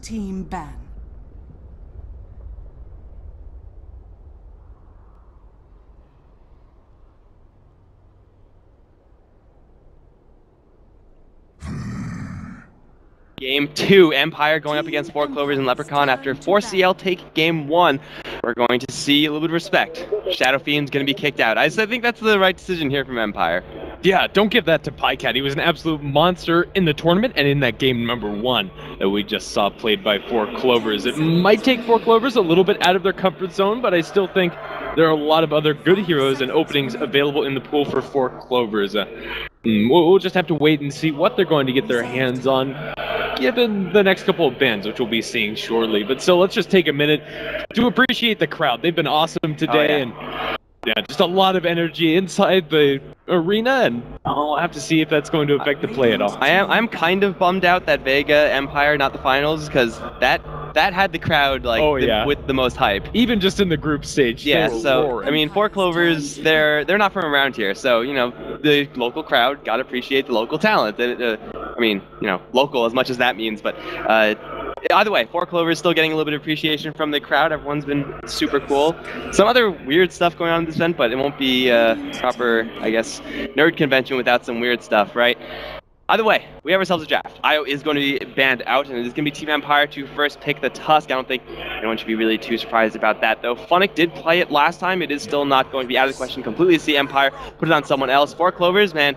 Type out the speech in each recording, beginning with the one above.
Team ban. Game two, Empire going up against Four Clovers and Leprechaun after 4CL take game one. We're going to see a little bit of respect. Shadow Fiend's going to be kicked out. I, I think that's the right decision here from Empire. Yeah, don't give that to Pycat. He was an absolute monster in the tournament and in that game number one that we just saw played by Four Clovers. It might take Four Clovers a little bit out of their comfort zone, but I still think there are a lot of other good heroes and openings available in the pool for Four Clovers. Uh, mm, we'll, just have to wait and see what they're going to get their hands on given the next couple of bans, which we'll be seeing shortly. But still, let's just take a minute to appreciate the crowd. They've been awesome today, yeah. and yeah, just a lot of energy inside the arena, and I'll have to see if that's going to affect the play at all. I am I'm kind of bummed out that Vega Empire not the finals because that that had the crowd like Oh, the- yeah. with the most hype. Even just in the group stage. Yeah, so roaring. I mean, Four Clovers, they're they're not from around here, so you know the local crowd got to appreciate the local talent. Uh, uh, I mean, you know, local as much as that means, but uh, either way, Four Clovers still getting a little bit of appreciation from the crowd. Everyone's been super cool. Some other weird stuff going on in this event, but it won't be uh, proper, I guess, nerd convention without some weird stuff, right? Either way, we have ourselves a draft. Io is going to be banned out, and it is going to be Team Empire to first pick the Tusk. I don't think anyone should be really too surprised about that, though. Funnick did play it last time. It is still not going to be out of the question completely to see Empire put it on someone else. Four Clovers, man,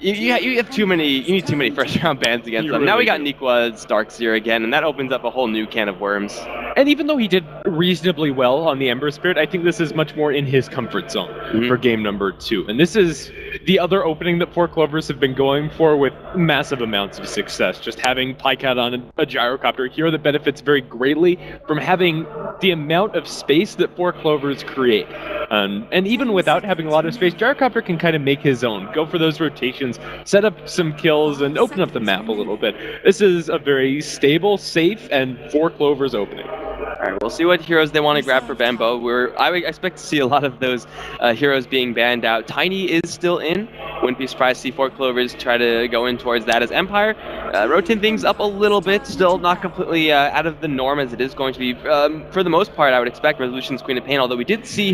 you, you, you have too many. You need too many first round bans against You them. now we got really Nikwa's Darkseer again, and that opens up a whole new can of worms. And even though he did reasonably well on the Ember Spirit, I think this is much more in his comfort zone Mhm. for game number two. And this is the other opening that Four Clovers have been going for with massive amounts of success. Just having Pycat on a, a gyrocopter, a hero that benefits very greatly from having the amount of space that Four Clovers create. Um, and even without having a lot of space, Gyrocopter can kind of make his own, go for those rotations, set up some kills, and open up the map a little bit. This is a very stable, safe, and Four Clovers opening. All right, we'll see what heroes they want to grab for Bambo. We're I expect to see a lot of those uh, heroes being banned out. Tiny is still in. Wouldn't be surprised to see Four Clovers try to go in towards that as Empire. Uh, rotate things up a little bit, still not completely uh, out of the norm as it is going to be. Um, for the most part, I would expect Resolution's Queen of Pain, although we did see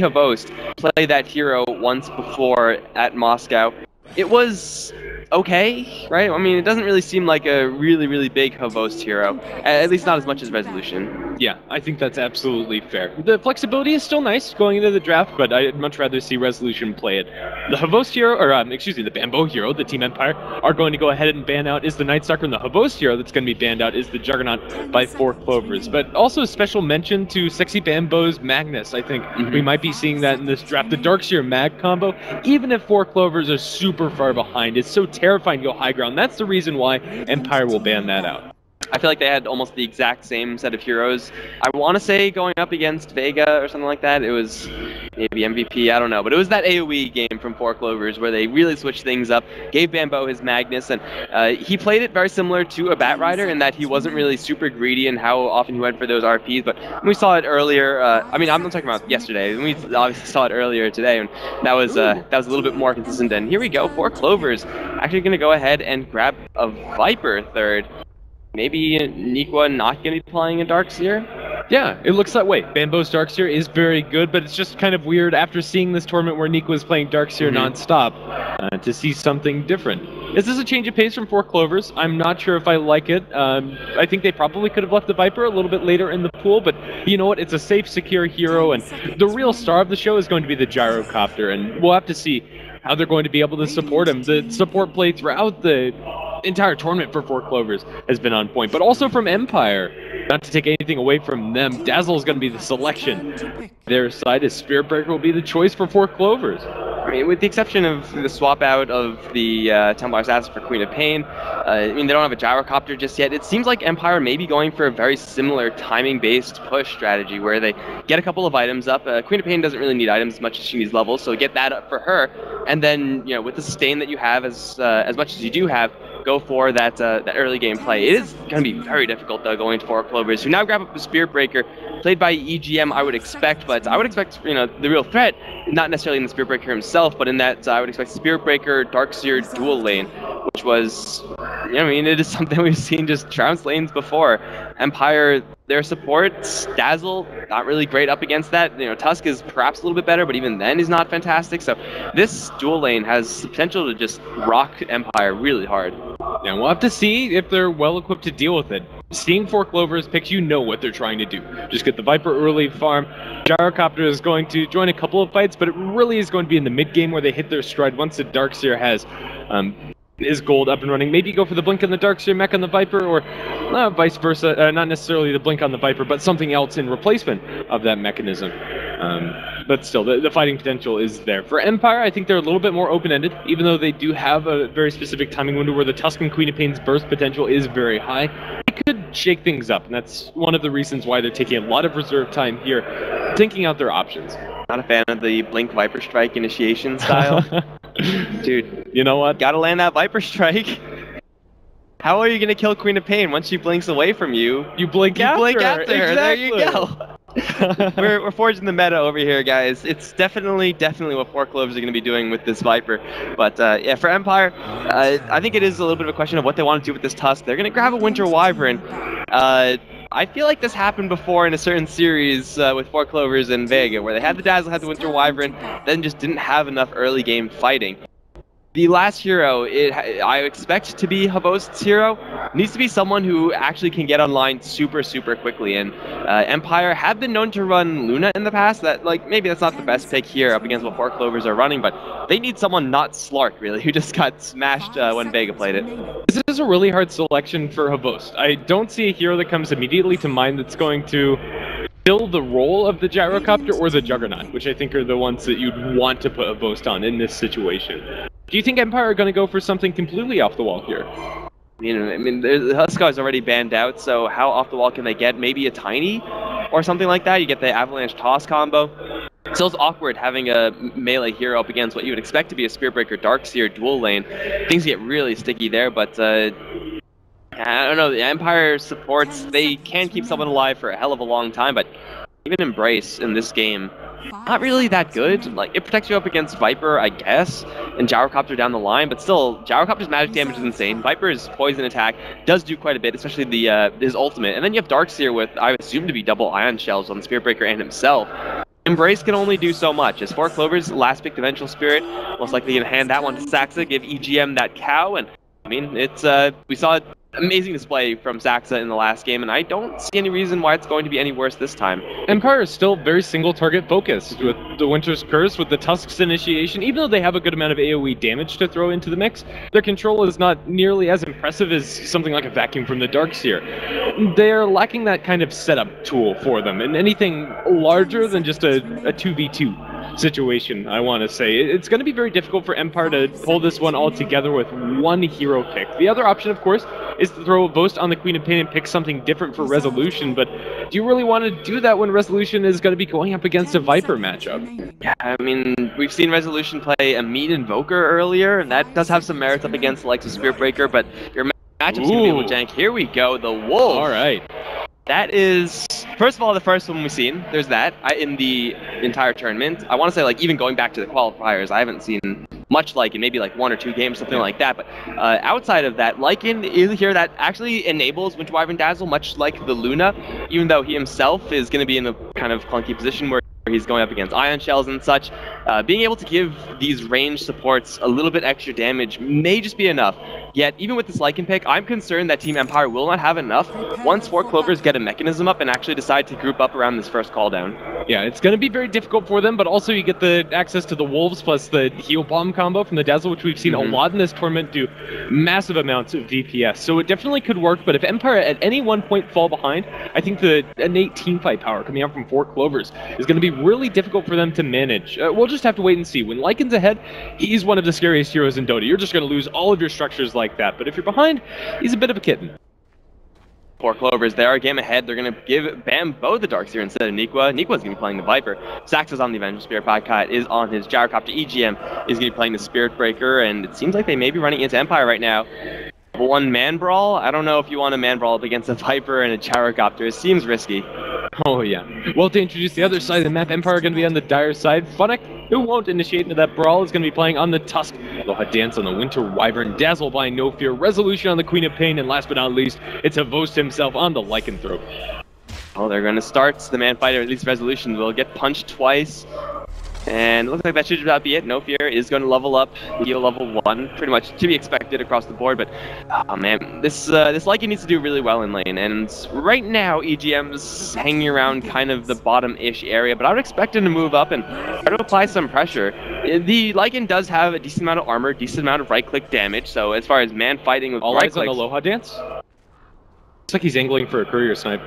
Play that hero once before at Moscow. It was okay, right? I mean, it doesn't really seem like a really, really big Hvost hero. At least not as much as Resolution. Yeah, I think that's absolutely fair. The flexibility is still nice going into the draft, but I'd much rather see Resolution play it. The Hvost hero, or um, excuse me, the Bamboo hero, the Team Empire, are going to go ahead and ban out is the Night Stalker, and the Hvost hero that's going to be banned out is the Juggernaut by Four Clovers. But also a special mention to Sexy Bambo's Magnus. I think Mhm. we might be seeing that in this draft. The Darkseer Mag combo, even if Four Clovers are super far behind, it's so terrifying to go high ground. That's the reason why Empire will ban that out. I feel like they had almost the exact same set of heroes. I want to say going up against Vega or something like that. It was maybe MVP, I don't know. But it was that AoE game from Four Clovers where they really switched things up, gave Bambo his Magnus, and uh, he played it very similar to a Bat Rider in that he wasn't really super greedy in how often he went for those RPs. But we saw it earlier. Uh, I mean, I'm not talking about yesterday. We obviously saw it earlier today, and that was uh, that was a little bit more consistent. And here we go, Four Clovers actually going to go ahead and grab a Viper third. Maybe Nikwa not going to be playing a Darkseer? Yeah, it looks that way. Bambo's Darkseer is very good, but it's just kind of weird after seeing this tournament where Nick was playing Darkseer Mhm. nonstop uh, to see something different. Is this a change of pace from Four Clovers? I'm not sure if I like it. Um, I think they probably could have left the Viper a little bit later in the pool, but you know what? It's a safe, secure hero, and the real star of the show is going to be the Gyrocopter, and we'll have to see how they're going to be able to support him. The support play throughout the entire tournament for Four Clovers has been on point, but also from Empire. Not to take anything away from them, Dazzle is going to be the selection. Their side is Spirit Breaker will be the choice for Four Clovers. I mean, with the exception of the swap out of the uh, Templar Assassin for Queen of Pain, uh, I mean, they don't have a gyrocopter just yet. It seems like Empire may be going for a very similar timing-based push strategy where they get a couple of items up. Uh, Queen of Pain doesn't really need items as much as she needs levels, so get that up for her, and then you know, with the sustain that you have, as uh, as much as you do have, go for that uh, that early game play. It is going to be very difficult though going to Four Clovers, who now grab up the Spirit Breaker, played by EGM. I would expect, but I would expect you know the real threat, not necessarily in the Spirit Breaker himself, but in that uh, I would expect Spirit Breaker, Darkseer dual lane which was, I mean, it is something we've seen just trounce lanes before. Empire, their supports, Dazzle, not really great up against that. You know, Tusk is perhaps a little bit better, but even then he's not fantastic. So this dual lane has the potential to just rock Empire really hard. And we'll have to see if they're well equipped to deal with it. Seeing four clovers picks, you know what they're trying to do. Just get the Viper early, farm. Gyrocopter is going to join a couple of fights, but it really is going to be in the mid game where they hit their stride once the Darkseer has um, is gold up and running. Maybe go for the blink on the Darkseer, mech on the Viper, or uh, vice versa. Uh, not necessarily the blink on the Viper, but something else in replacement of that mechanism. Um, but still, the, the, fighting potential is there. For Empire, I think they're a little bit more open-ended, even though they do have a very specific timing window where the Tusken Queen of Pain's burst potential is very high. They could shake things up, and that's one of the reasons why they're taking a lot of reserve time here, thinking out their options. Not a fan of the Blink Viper Strike initiation style. Dude, you know what? Gotta land that Viper Strike. How are you gonna kill Queen of Pain once she blinks away from you? You blink you after blink after her. There you go. we're, we're forging the meta over here, guys. It's definitely, definitely what Four are going to be doing with this Viper. But uh, yeah, for Empire, uh, I think it is a little bit of a question of what they want to do with this Tusk. They're going to grab a Winter Wyvern. Uh, I feel like this happened before in a certain series uh, with Four Clovers and Vega, where they had the Dazzle, had the Winter Wyvern, then just didn't have enough early game fighting. The last hero it, I expect to be Hvost's hero needs to be someone who actually can get online super, super quickly. And uh, Empire have been known to run Luna in the past. That like maybe that's not the best pick here up against what Four Clovers are running, but they need someone not Slark really, who just got smashed uh, when Vega played it. This is a really hard selection for Hvost. I don't see a hero that comes immediately to mind that's going to fill the role of the gyrocopter or the juggernaut, which I think are the ones that you'd want to put a boast on in this situation. Do you think Empire are going to go for something completely off the wall here? You know, I mean, the Huskar is already banned out, so how off the wall can they get? Maybe a tiny or something like that. You get the avalanche toss combo. Still, it's awkward having a melee hero up against what you would expect to be a Spiritbreaker Darkseer dual lane. Things get really sticky there, but uh, I don't know. The Empire supports, they can keep someone alive for a hell of a long time, but even Embrace in this game not really that good. Like, it protects you up against Viper, I guess, and Gyrocopter down the line, but still, Gyrocopter's magic damage is insane. Viper's poison attack does do quite a bit, especially the uh, his ultimate. And then you have Darkseer with, I assume to be double Ion Shells on the Spiritbreaker and himself. Embrace can only do so much. As Four Clover's last pick, Vengeful Spirit, most likely gonna hand that one to Saxa, give EGM that cow, and I mean, it's uh, we saw an amazing display from Saxa in the last game, and I don't see any reason why it's going to be any worse this time. Empire is still very single target focused with the Winter's Curse, with the Tusk's initiation. Even though they have a good amount of AoE damage to throw into the mix, their control is not nearly as impressive as something like a Vacuum from the Darkseer. They're lacking that kind of setup tool for them, and anything larger than just a, a 2v2 situation, I want to say. It's going to be very difficult for Empire to pull this one all together with one hero pick. The other option, of course, is to throw a Boast on the Queen of Pain and pick something different for Resolution, but do you really want to do that when Resolution is going to be going up against a Viper matchup? Yeah, I mean, we've seen Resolution play a Meat Invoker earlier, and that does have some merits up against the likes of Spiritbreaker, but your matchup's going to be a little jank. Here we go, the Wolf. All right. That is, first of all, the first one we've seen. There's that I, in the entire tournament. I want to say, like, even going back to the qualifiers, I haven't seen much like in maybe like one or two games, something like that. But uh, outside of that, Lycan is here that actually enables Winter Wyvern Dazzle, much like the Luna, even though he himself is going to be in a kind of clunky position where he's going up against ion shells and such. Uh, being able to give these range supports a little bit extra damage may just be enough. Yet, even with this Lycan pick, I'm concerned that Team Empire will not have enough once Four Clovers get a mechanism up and actually decide to group up around this first call down. Yeah, it's going to be very difficult for them, but also you get the access to the Wolves plus the Heal Bomb combo from the Dazzle, which we've seen mm-hmm. a lot in this tournament do massive amounts of DPS. So it definitely could work, but if Empire at any one point fall behind, I think the innate teamfight power coming out from Four Clovers is going to be really difficult for them to manage. Uh, we'll just have to wait and see. When Lycan's ahead, he's one of the scariest heroes in Dota. You're just going to lose all of your structures like that. But if you're behind, he's a bit of a kitten. Four Clovers, they are a game ahead. They're going to give Bambo the Darkseer instead of Nikwa. Nikwa's going to be playing the Viper. Sax is on the Avenger Spirit. Pycat is on his Gyrocopter. EGM is going to be playing the Spirit Breaker, and it seems like they may be running into Empire right now. One man brawl? I don't know if you want a man brawl up against a Viper and a Gyrocopter. It seems risky. Oh yeah. Well, to introduce the other side of the map, Empire are going to be on the dire side. Funnick, who won't initiate into that brawl, is going to be playing on the Tusk. Aloha Dance on the Winter Wyvern, Dazzle by No Fear, Resolution on the Queen of Pain, and last but not least, it's Hvost himself on the Lycanthrope. Oh, they're going to start the man fighter, at least Resolution will get punched twice. And it looks like that should about be it. No Fear is going to level up, heal level 1, pretty much to be expected across the board. But, oh man, this uh, this Lycan needs to do really well in lane. And right now, EGM's hanging around kind of the bottom-ish area, but I would expect him to move up and try to apply some pressure. The Lycan does have a decent amount of armor, decent amount of right-click damage, so as far as man fighting with All right eyes on Aloha Dance? Looks like he's angling for a courier snipe.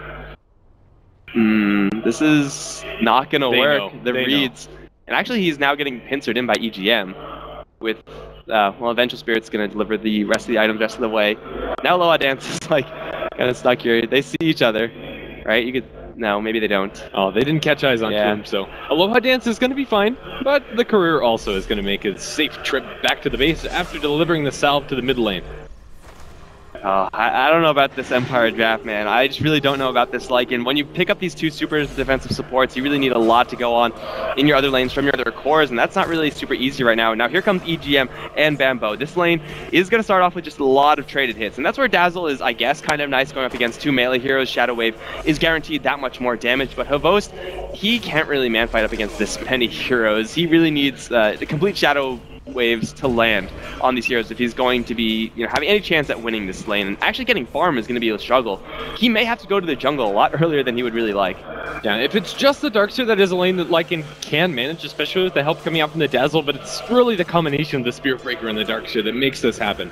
Mm, this is not going to They work. know. The They know. And actually, he's now getting pincered in by EGM. With, uh, well, Eventual Spirit's going to deliver the rest of the items rest of the way. Now Aloha Dance is like kind of stuck here. They see each other, right? You could. No, maybe they don't. Oh, they didn't catch eyes on Yeah. him, so Aloha Dance is going to be fine, but the courier also is going to make a safe trip back to the base after delivering the salve to the mid lane. Oh, I, I don't know about this Empire draft, man. I just really don't know about this Lycan. When you pick up these two super defensive supports, you really need a lot to go on in your other lanes from your other cores, and that's not really super easy right now. Now here comes EGM and Bambo. This lane is going to start off with just a lot of traded hits, and that's where Dazzle is, I guess, kind of nice going up against two melee heroes. Shadow Wave is guaranteed that much more damage, but Hvost, he can't really man fight up against this many heroes. He really needs uh, the complete Shadow waves to land on these heroes if he's going to be, you know, having any chance at winning this lane. And actually getting farm is going to be a struggle. He may have to go to the jungle a lot earlier than he would really like. Yeah, if it's just the Darkseer that is a lane that Lycan can manage, especially with the help coming out from the Dazzle, but it's really the combination of the Spirit Breaker and the Darkseer that makes this happen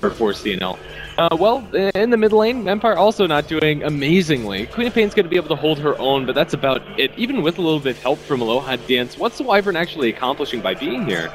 for 4CNL. Uh, well, in the mid lane, Empire also not doing amazingly. Queen of Pain's going to be able to hold her own, but that's about it. Even with a little bit of help from Aloha Dance, what's the Wyvern actually accomplishing by being here?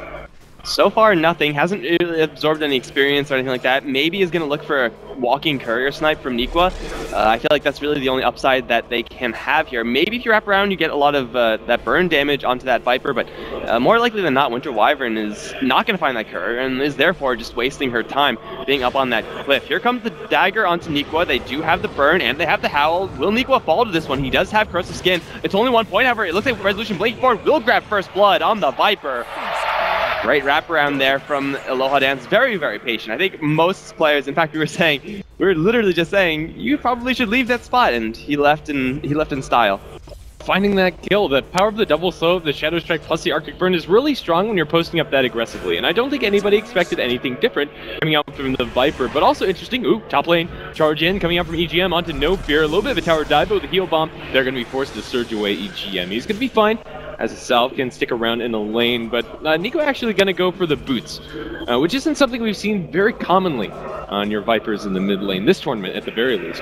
So far, nothing. Hasn't absorbed any experience or anything like that. Maybe is going to look for a walking courier snipe from Nikwa. Uh, I feel like that's really the only upside that they can have here. Maybe if you wrap around, you get a lot of uh, that burn damage onto that Viper, but uh, more likely than not, Winter Wyvern is not going to find that courier and is therefore just wasting her time being up on that cliff. Here comes the dagger onto Nikwa. They do have the burn and they have the howl. Will Nikwa fall to this one? He does have corrosive skin. It's only one point, however. It looks like Resolution Blinking Forward will grab first blood on the Viper. Great wraparound there from Aloha Dance. Very, very patient. I think most players, in fact, we were saying, we were literally just saying, you probably should leave that spot, and he left in he left in style. Finding that kill, the power of the double slow, the Shadow Strike plus the Arctic Burn is really strong when you're posting up that aggressively, and I don't think anybody expected anything different coming out from the Viper, but also interesting, ooh, top lane, charge in, coming out from EGM onto No Fear, a little bit of a tower dive, but with a heal bomb, they're going to be forced to surge away EGM. He's going to be fine, as a can stick around in the lane, but uh, Nico actually going to go for the boots, uh, which isn't something we've seen very commonly on your Vipers in the mid lane, this tournament at the very least.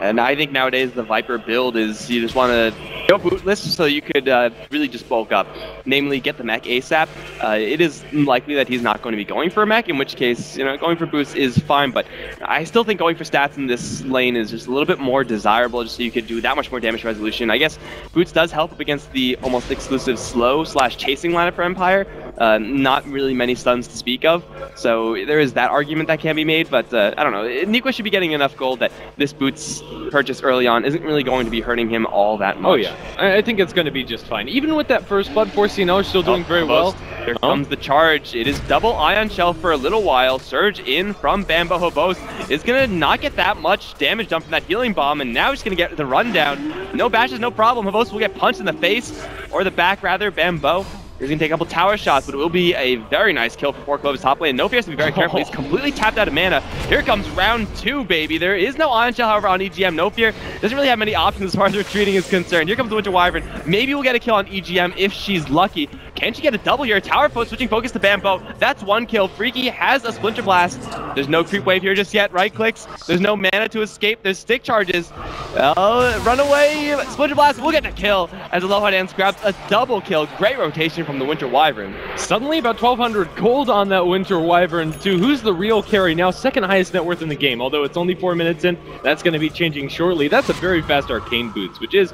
And I think nowadays the Viper build is you just want to go bootless so you could uh, really just bulk up, namely get the mech ASAP. Uh, it is likely that he's not going to be going for a mech, in which case, you know, going for boots is fine, but I still think going for stats in this lane is just a little bit more desirable just so you could do that much more damage resolution. I guess boots does help up against the almost exclusive slow slash chasing lineup for Empire. Uh, not really many stuns to speak of, so there is that argument that can be made, but uh, I don't know. Nico should be getting enough gold that this boots purchase early on isn't really going to be hurting him all that much. Oh yeah, I, I think it's going to be just fine. Even with that first blood, 4CNL is still doing very well. Here Oh. comes the charge. It is double Ion Shell for a little while. Surge in from Bambo Hvost is going to not get that much damage done from that healing bomb, and now he's going to get the rundown. No bashes, no problem. Hvost will get punched in the face, or the back rather. Bambo is going to take a couple tower shots, but it will be a very nice kill for Four Clovers top lane. No fear has to be very careful. He's completely tapped out of mana. Here comes round two, baby. There is no Ion Shell, however, on EGM. No fear doesn't really have many options as far as retreating is concerned. Here comes the Winter Wyvern. Maybe we'll get a kill on EGM if she's lucky. Can she get a double here? Tower foot switching focus to Bambo. That's one kill. Freaky has a Splinter Blast. There's no creep wave here just yet. Right clicks. There's no mana to escape. There's stick charges. Oh, run away. Splinter Blast will get the kill as Aloha Dance grabs a double kill. Great rotation from the Winter Wyvern. Suddenly about 1,200 gold on that Winter Wyvern too. Who's the real carry now? Second highest net worth in the game. Although it's only four minutes in, that's going to be changing shortly. That's a very fast Arcane Boots, which is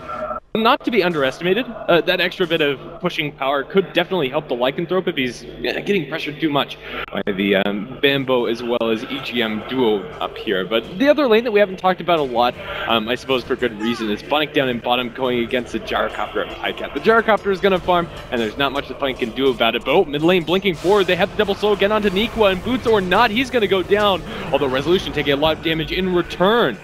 not to be underestimated. Uh, that extra bit of pushing power could definitely help the Lycanthrope if he's getting pressured too much by the um, Bambo as well as EGM duo up here. But the other lane that we haven't talked about a lot, um, I suppose for good reason, is Funnick down in bottom going against the Gyrocopter at Pycat. The Gyrocopter is going to farm, and there's not much the Funnick can do about it. But oh, mid lane blinking forward, they have the double slow again onto Nikwa, and Boots or not, he's going to go down, although Resolution taking a lot of damage in return.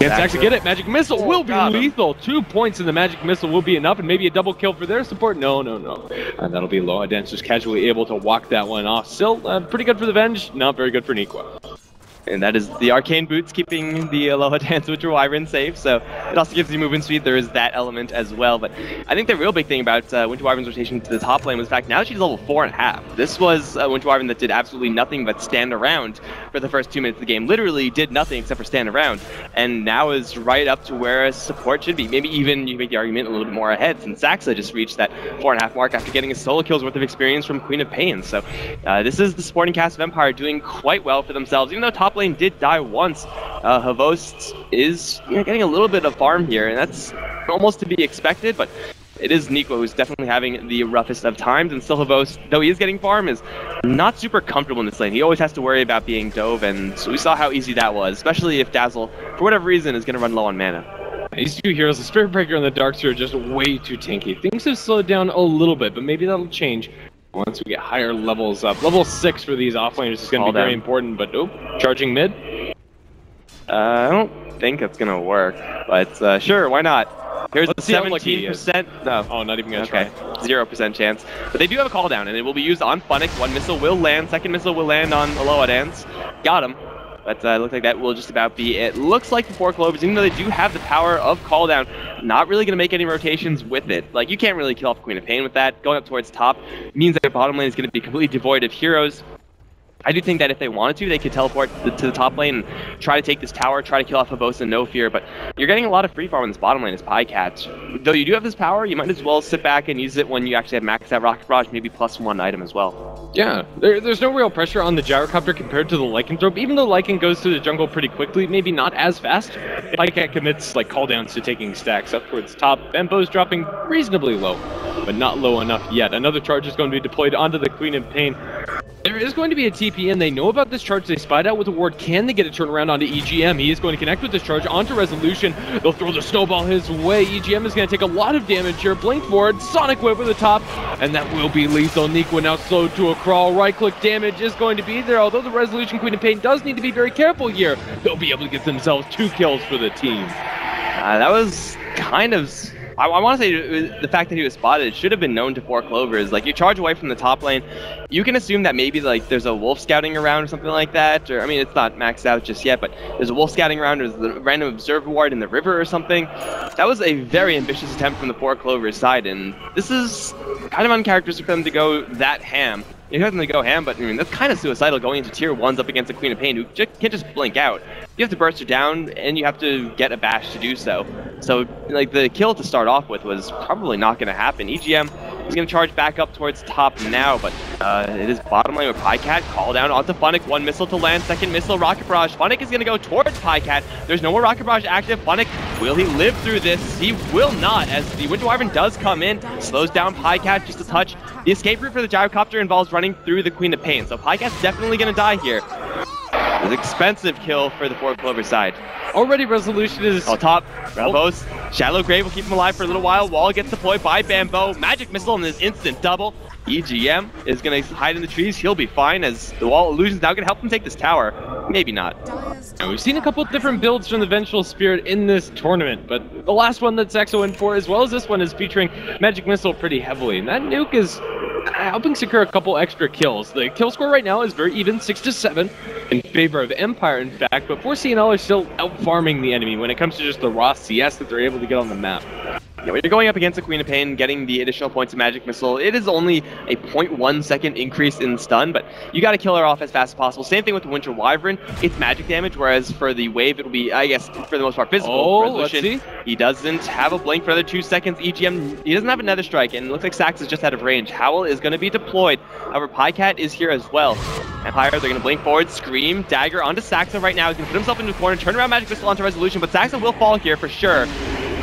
Can Saxa get it? Magic Missile Oh, will be got him. lethal. Two points in the Magic Missile will be enough, and maybe a double kill for their support. No, no, no. And that'll be Aloha Dance just casually able to walk that one off. Still, uh, pretty good for the Venge, not very good for Nikwa. And that is the Arcane Boots keeping the Aloha Dance Winter Wyvern safe, so it also gives you movement speed. There is that element as well. But I think the real big thing about uh, Winter Wyvern's rotation to the top lane was the fact now she's level 4.5. This was a Winter Wyvern that did absolutely nothing but stand around for the first two minutes of the game. Literally did nothing except for stand around. And now is right up to where a support should be. Maybe even you make the argument a little bit more ahead since Saxa just reached that 4.5 mark after getting a solo kills worth of experience from Queen of Pain. So uh, this is the supporting cast of Empire doing quite well for themselves. Even though top lane did die once, uh, Hvost is you know, getting a little bit of farm here, and that's almost to be expected, but it is Nico who's definitely having the roughest of times, and still Hvost, though he is getting farm, is not super comfortable in this lane. He always has to worry about being dove, and so we saw how easy that was, especially if Dazzle, for whatever reason, is going to run low on mana. These two heroes, the Spirit Breaker and the Darkseer, are just way too tanky. Things have slowed down a little bit, but maybe that'll change once we get higher levels up. Level 6 for these offlaners is going to be very important, but oh, charging mid. Uh, I don't think it's going to work, but uh, sure, why not? Here's Let's a see how he 17%. No. Oh, not even going to try. Zero percent chance. But they do have a call down, and it will be used on Funnick. One missile will land. Second missile will land on Aloha Dance. Got him. But uh, looks like that will just about be it. Looks like the four clovers, even though they do have the power of call down, not really going to make any rotations with it. Like you can't really kill off Queen of Pain with that. Going up towards top means that their bottom lane is going to be completely devoid of heroes. I do think that if they wanted to, they could teleport to the top lane and try to take this tower, try to kill off Habosa, no fear. But you're getting a lot of free farm in this bottom lane as Pycat. Though you do have this power, you might as well sit back and use it when you actually have maxed out Rocket Barrage, maybe plus one item as well. Yeah, there, there's no real pressure on the Gyrocopter compared to the Lycanthrope. Even though Lycan goes through the jungle pretty quickly, maybe not as fast. Lycan commits like call-downs to taking stacks up towards top. Bambo's dropping reasonably low, but not low enough yet. Another charge is going to be deployed onto the Queen of Pain. There is going to be a TP. They know about this charge. They spied out with a ward. Can they get a turnaround onto EGM? He is going to connect with this charge onto Resolution. They'll throw the snowball his way. EGM is going to take a lot of damage here. Blink forward. Sonic Wave over the top. And that will be lethal. Nikwa now slowed to a crawl. Right click damage is going to be there. Although the Resolution Queen of Pain does need to be very careful here. They'll be able to get themselves two kills for the team. Uh, that was kind of. I want to say the fact that he was spotted should have been known to Four Clovers. Like you charge away from the top lane, you can assume that maybe like there's a wolf scouting around or something like that. Or I mean, it's not maxed out just yet, but there's a wolf scouting around. There's the random observer ward in the river or something. That was a very ambitious attempt from the Four Clovers side, and this is kind of uncharacteristic for them to go that ham. You have them to go ham, but I mean that's kind of suicidal going into tier ones up against a Queen of Pain who ju- can't just blink out. You have to burst her down, and you have to get a bash to do so. So, like the kill to start off with was probably not going to happen. EGM is going to charge back up towards top now, but uh, it is bottom lane with Pycat. Call down onto Funnick. One missile to land. Second missile, Rocket Barrage. Funnick is going to go towards Pycat. There's no more Rocket Barrage active. Funnick, will he live through this? He will not, as the Winter Wyvern does come in, slows down Pycat just a touch. The escape route for the Gyrocopter involves running through the Queen of Pain, so Pycat's definitely going to die here. An expensive kill for the Four Clover side. Already Resolution is on top. Rebos. Shallow Grave will keep him alive for a little while. Wall gets deployed by Bambo. Magic Missile in this instant double. EGM is going to hide in the trees. He'll be fine as the Wall Illusion's now going to help him take this tower. Maybe not. And we've seen a couple different builds from the Vengeful Spirit in this tournament, but the last one that Saxa went for, as well as this one, is featuring Magic Missile pretty heavily. And that nuke is helping secure a couple extra kills. The kill score right now is very even, 6 to 7, in favor of Empire, in fact, but 4CNL are still out farming the enemy when it comes to just the raw CS that they're able to get on the map. Yeah, when you're going up against the Queen of Pain, getting the additional points of Magic Missile, it is only a 0.1 second increase in stun, but you got to kill her off as fast as possible. Same thing with the Winter Wyvern. It's magic damage, whereas for the Wave, it'll be, I guess, for the most part, physical. Oh, resolution. He doesn't have a blink for another two seconds. EGM, he doesn't have another strike, and it looks like Sax is just out of range. Howl is going to be deployed. However, Pycat is here as well. Empire, they're going to blink forward, scream, dagger onto Saxa right now. He's going to put himself into the corner, turn around Magic Missile onto Resolution, but Saxa will fall here for sure.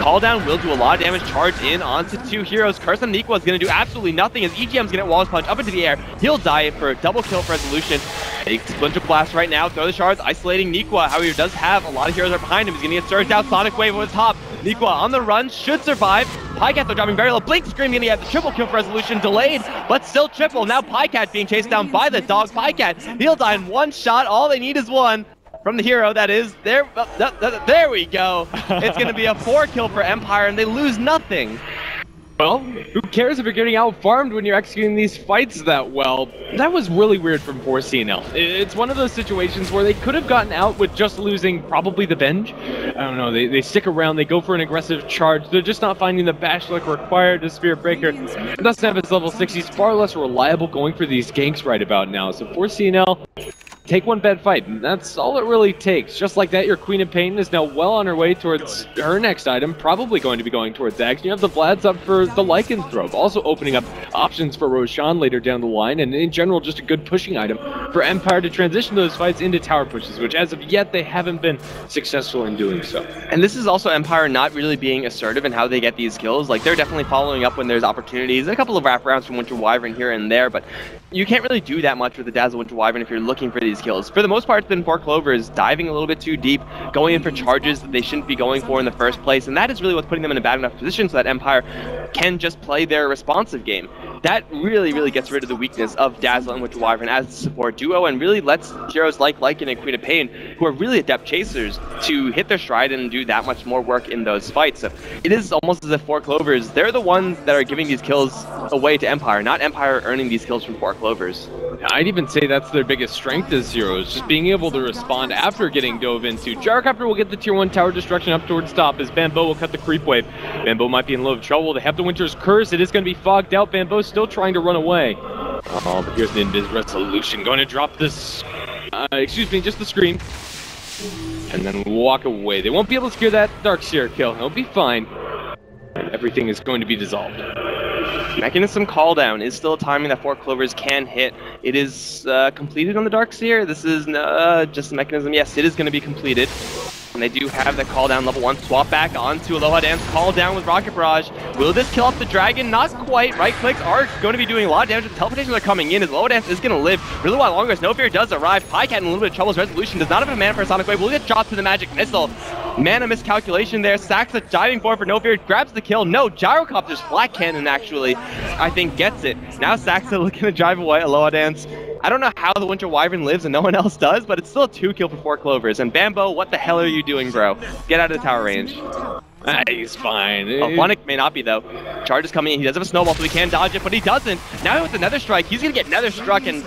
Call down will do a lot of damage. Charge in onto two heroes. Curse on Nikwa is going to do absolutely nothing as EGM's going to Walrus Punch up into the air. He'll die for a double kill for Resolution. Takes Splinter Blast right now. Throw the shards, isolating Nikwa. However, he does have a lot of heroes right behind him. He's going to get surged out. Sonic Wave on the top. Nikwa on the run, should survive. Pycat though dropping very low. Blink Scream gonna get the triple kill for resolution, delayed, but still triple. Now Pycat being chased down by the dog. Pycat, he'll die in one shot. All they need is one from the hero, that is. There, uh, there we go. It's gonna be a four kill for Empire, and they lose nothing. Well, who cares if you're getting out farmed when you're executing these fights that well? That was really weird from 4CNL. It's one of those situations where they could have gotten out with just losing probably the Venge. I don't know, they, they stick around, they go for an aggressive charge, they're just not finding the bash luck required. to Spirit Breaker doesn't have level 6, he's far less reliable going for these ganks right about now. So 4CNL take one bad fight, and that's all it really takes. Just like that, your Queen of Pain is now well on her way towards her next item, probably going to be going towards Zags. You have the Vlad's up for the Lycanthrope, also opening up options for Roshan later down the line, and in general, just a good pushing item for Empire to transition those fights into tower pushes, which as of yet, they haven't been successful in doing so. And this is also Empire not really being assertive in how they get these kills. Like, they're definitely following up when there's opportunities, a couple of wraparounds from Winter Wyvern here and there, but you can't really do that much with the Dazzle Winter Wyvern if you're looking for these kills. For the most part, it's been Four Clovers diving a little bit too deep, going in for charges that they shouldn't be going for in the first place, and that is really what's putting them in a bad enough position so that Empire can just play their responsive game. That really, really gets rid of the weakness of Dazzle and Winter Wyvern as the support duo, and really lets heroes like Lycan and Queen of Pain, who are really adept chasers, to hit their stride and do that much more work in those fights. So it is almost as if Four Clovers, they're the ones that are giving these kills away to Empire, not Empire earning these kills from Four Clovers. I'd even say that's their biggest strength as heroes, just being able to respond after getting dove into. Gyrocopter will get the tier 1 tower destruction up towards top as Bambo will cut the creep wave. Bambo might be in low trouble. They have the Winter's Curse. It is going to be fogged out. Bambo's still trying to run away. Oh, but here's the Invis Resolution. Going to drop this, uh, excuse me, just the screen. And then walk away. They won't be able to secure that Darkseer kill. He'll be fine. Everything is going to be dissolved. Mechanism call down is still a timing that Four Clovers can hit. It is uh, completed on the Darkseer. This is uh, just a mechanism. Yes, it is going to be completed. And they do have the call down level 1 swap back onto Aloha Dance. Call down with Rocket Barrage. Will this kill off the dragon? Not quite. Right clicks are going to be doing a lot of damage. The teleportations are coming in as Aloha Dance is going to live really a while longer as No Fear does arrive. Pycat in a little bit of trouble. His resolution does not have a mana for a Sonic Wave. Will get dropped to the Magic Missile. Mana miscalculation there. Saxa diving for for No Fear. Grabs the kill. No, Gyrocopter's Flak Cannon actually, I think, gets it. Now Saxa looking to drive away Aloha Dance. I don't know how the Winter Wyvern lives and no one else does, but it's still a two kill for four clovers. And Bambo, what the hell are you doing, bro? Get out of the tower range. Ah, he's fine. Oh, may not be, though. Charge is coming in. He does have a snowball, so he can dodge it, but he doesn't. Now with the Nether Strike, he's going to get Nether Struck in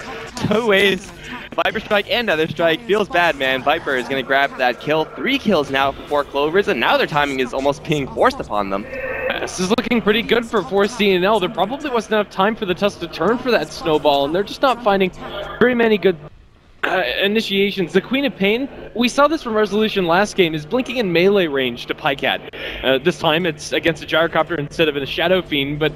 two ways. Viper Strike and Nether Strike. Feels bad, man. Viper is going to grab that kill. Three kills now for four Clovers, and now their timing is almost being forced upon them. This is looking pretty good for 4CNL. There probably wasn't enough time for the Tusk to turn for that snowball, and they're just not finding very many good uh, initiations. The Queen of Pain, we saw this from Resolution last game, is blinking in melee range to Pycat. Uh, this time it's against a Gyrocopter instead of a Shadow Fiend, but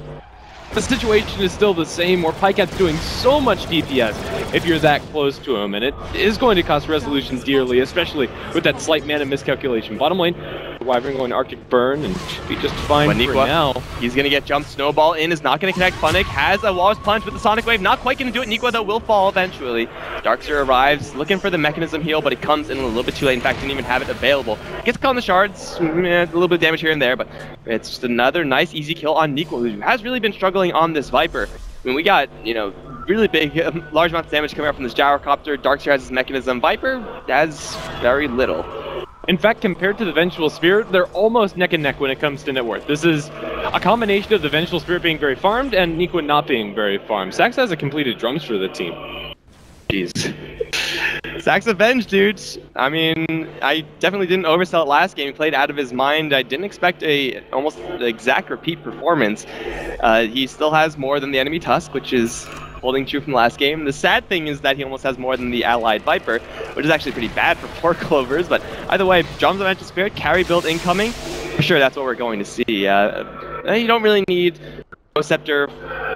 the situation is still the same where Pycat's doing so much DPS if you're that close to him, and it is going to cost Resolution dearly, especially with that slight mana miscalculation. Bottom lane, Wyvern going Arctic Burn and should be just fine for now. He's going to get jumped. Snowball in is not going to connect. Funnick has a Walrus Punch with the Sonic Wave. Not quite going to do it. Nikwa, though, will fall eventually. Darkseer arrives, looking for the mechanism heal, but it comes in a little bit too late. In fact, didn't even have it available. Gets caught on the shards. Mm, a little bit of damage here and there, but it's just another nice, easy kill on Nikwa, who has really been struggling on this Viper. I mean, we got, you know, really big, large amounts of damage coming out from this Gyrocopter. Darkseer has his mechanism. Viper has very little. In fact, compared to the Vengeful Spirit, they're almost neck and neck when it comes to net worth. This is a combination of the Vengeful Spirit being very farmed and Nikwa not being very farmed. Sax has a completed drums for the team. Jeez. Sax Avenge, dudes. I mean, I definitely didn't oversell it last game. He played out of his mind. I didn't expect a almost exact repeat performance. Uh, he still has more than the enemy Tusk, which is holding true from last game. The sad thing is that he almost has more than the allied Viper, which is actually pretty bad for four Clovers. But either way, Drums of Ancient Spirit, carry build incoming. For sure, that's what we're going to see. Uh, you don't really need Scepter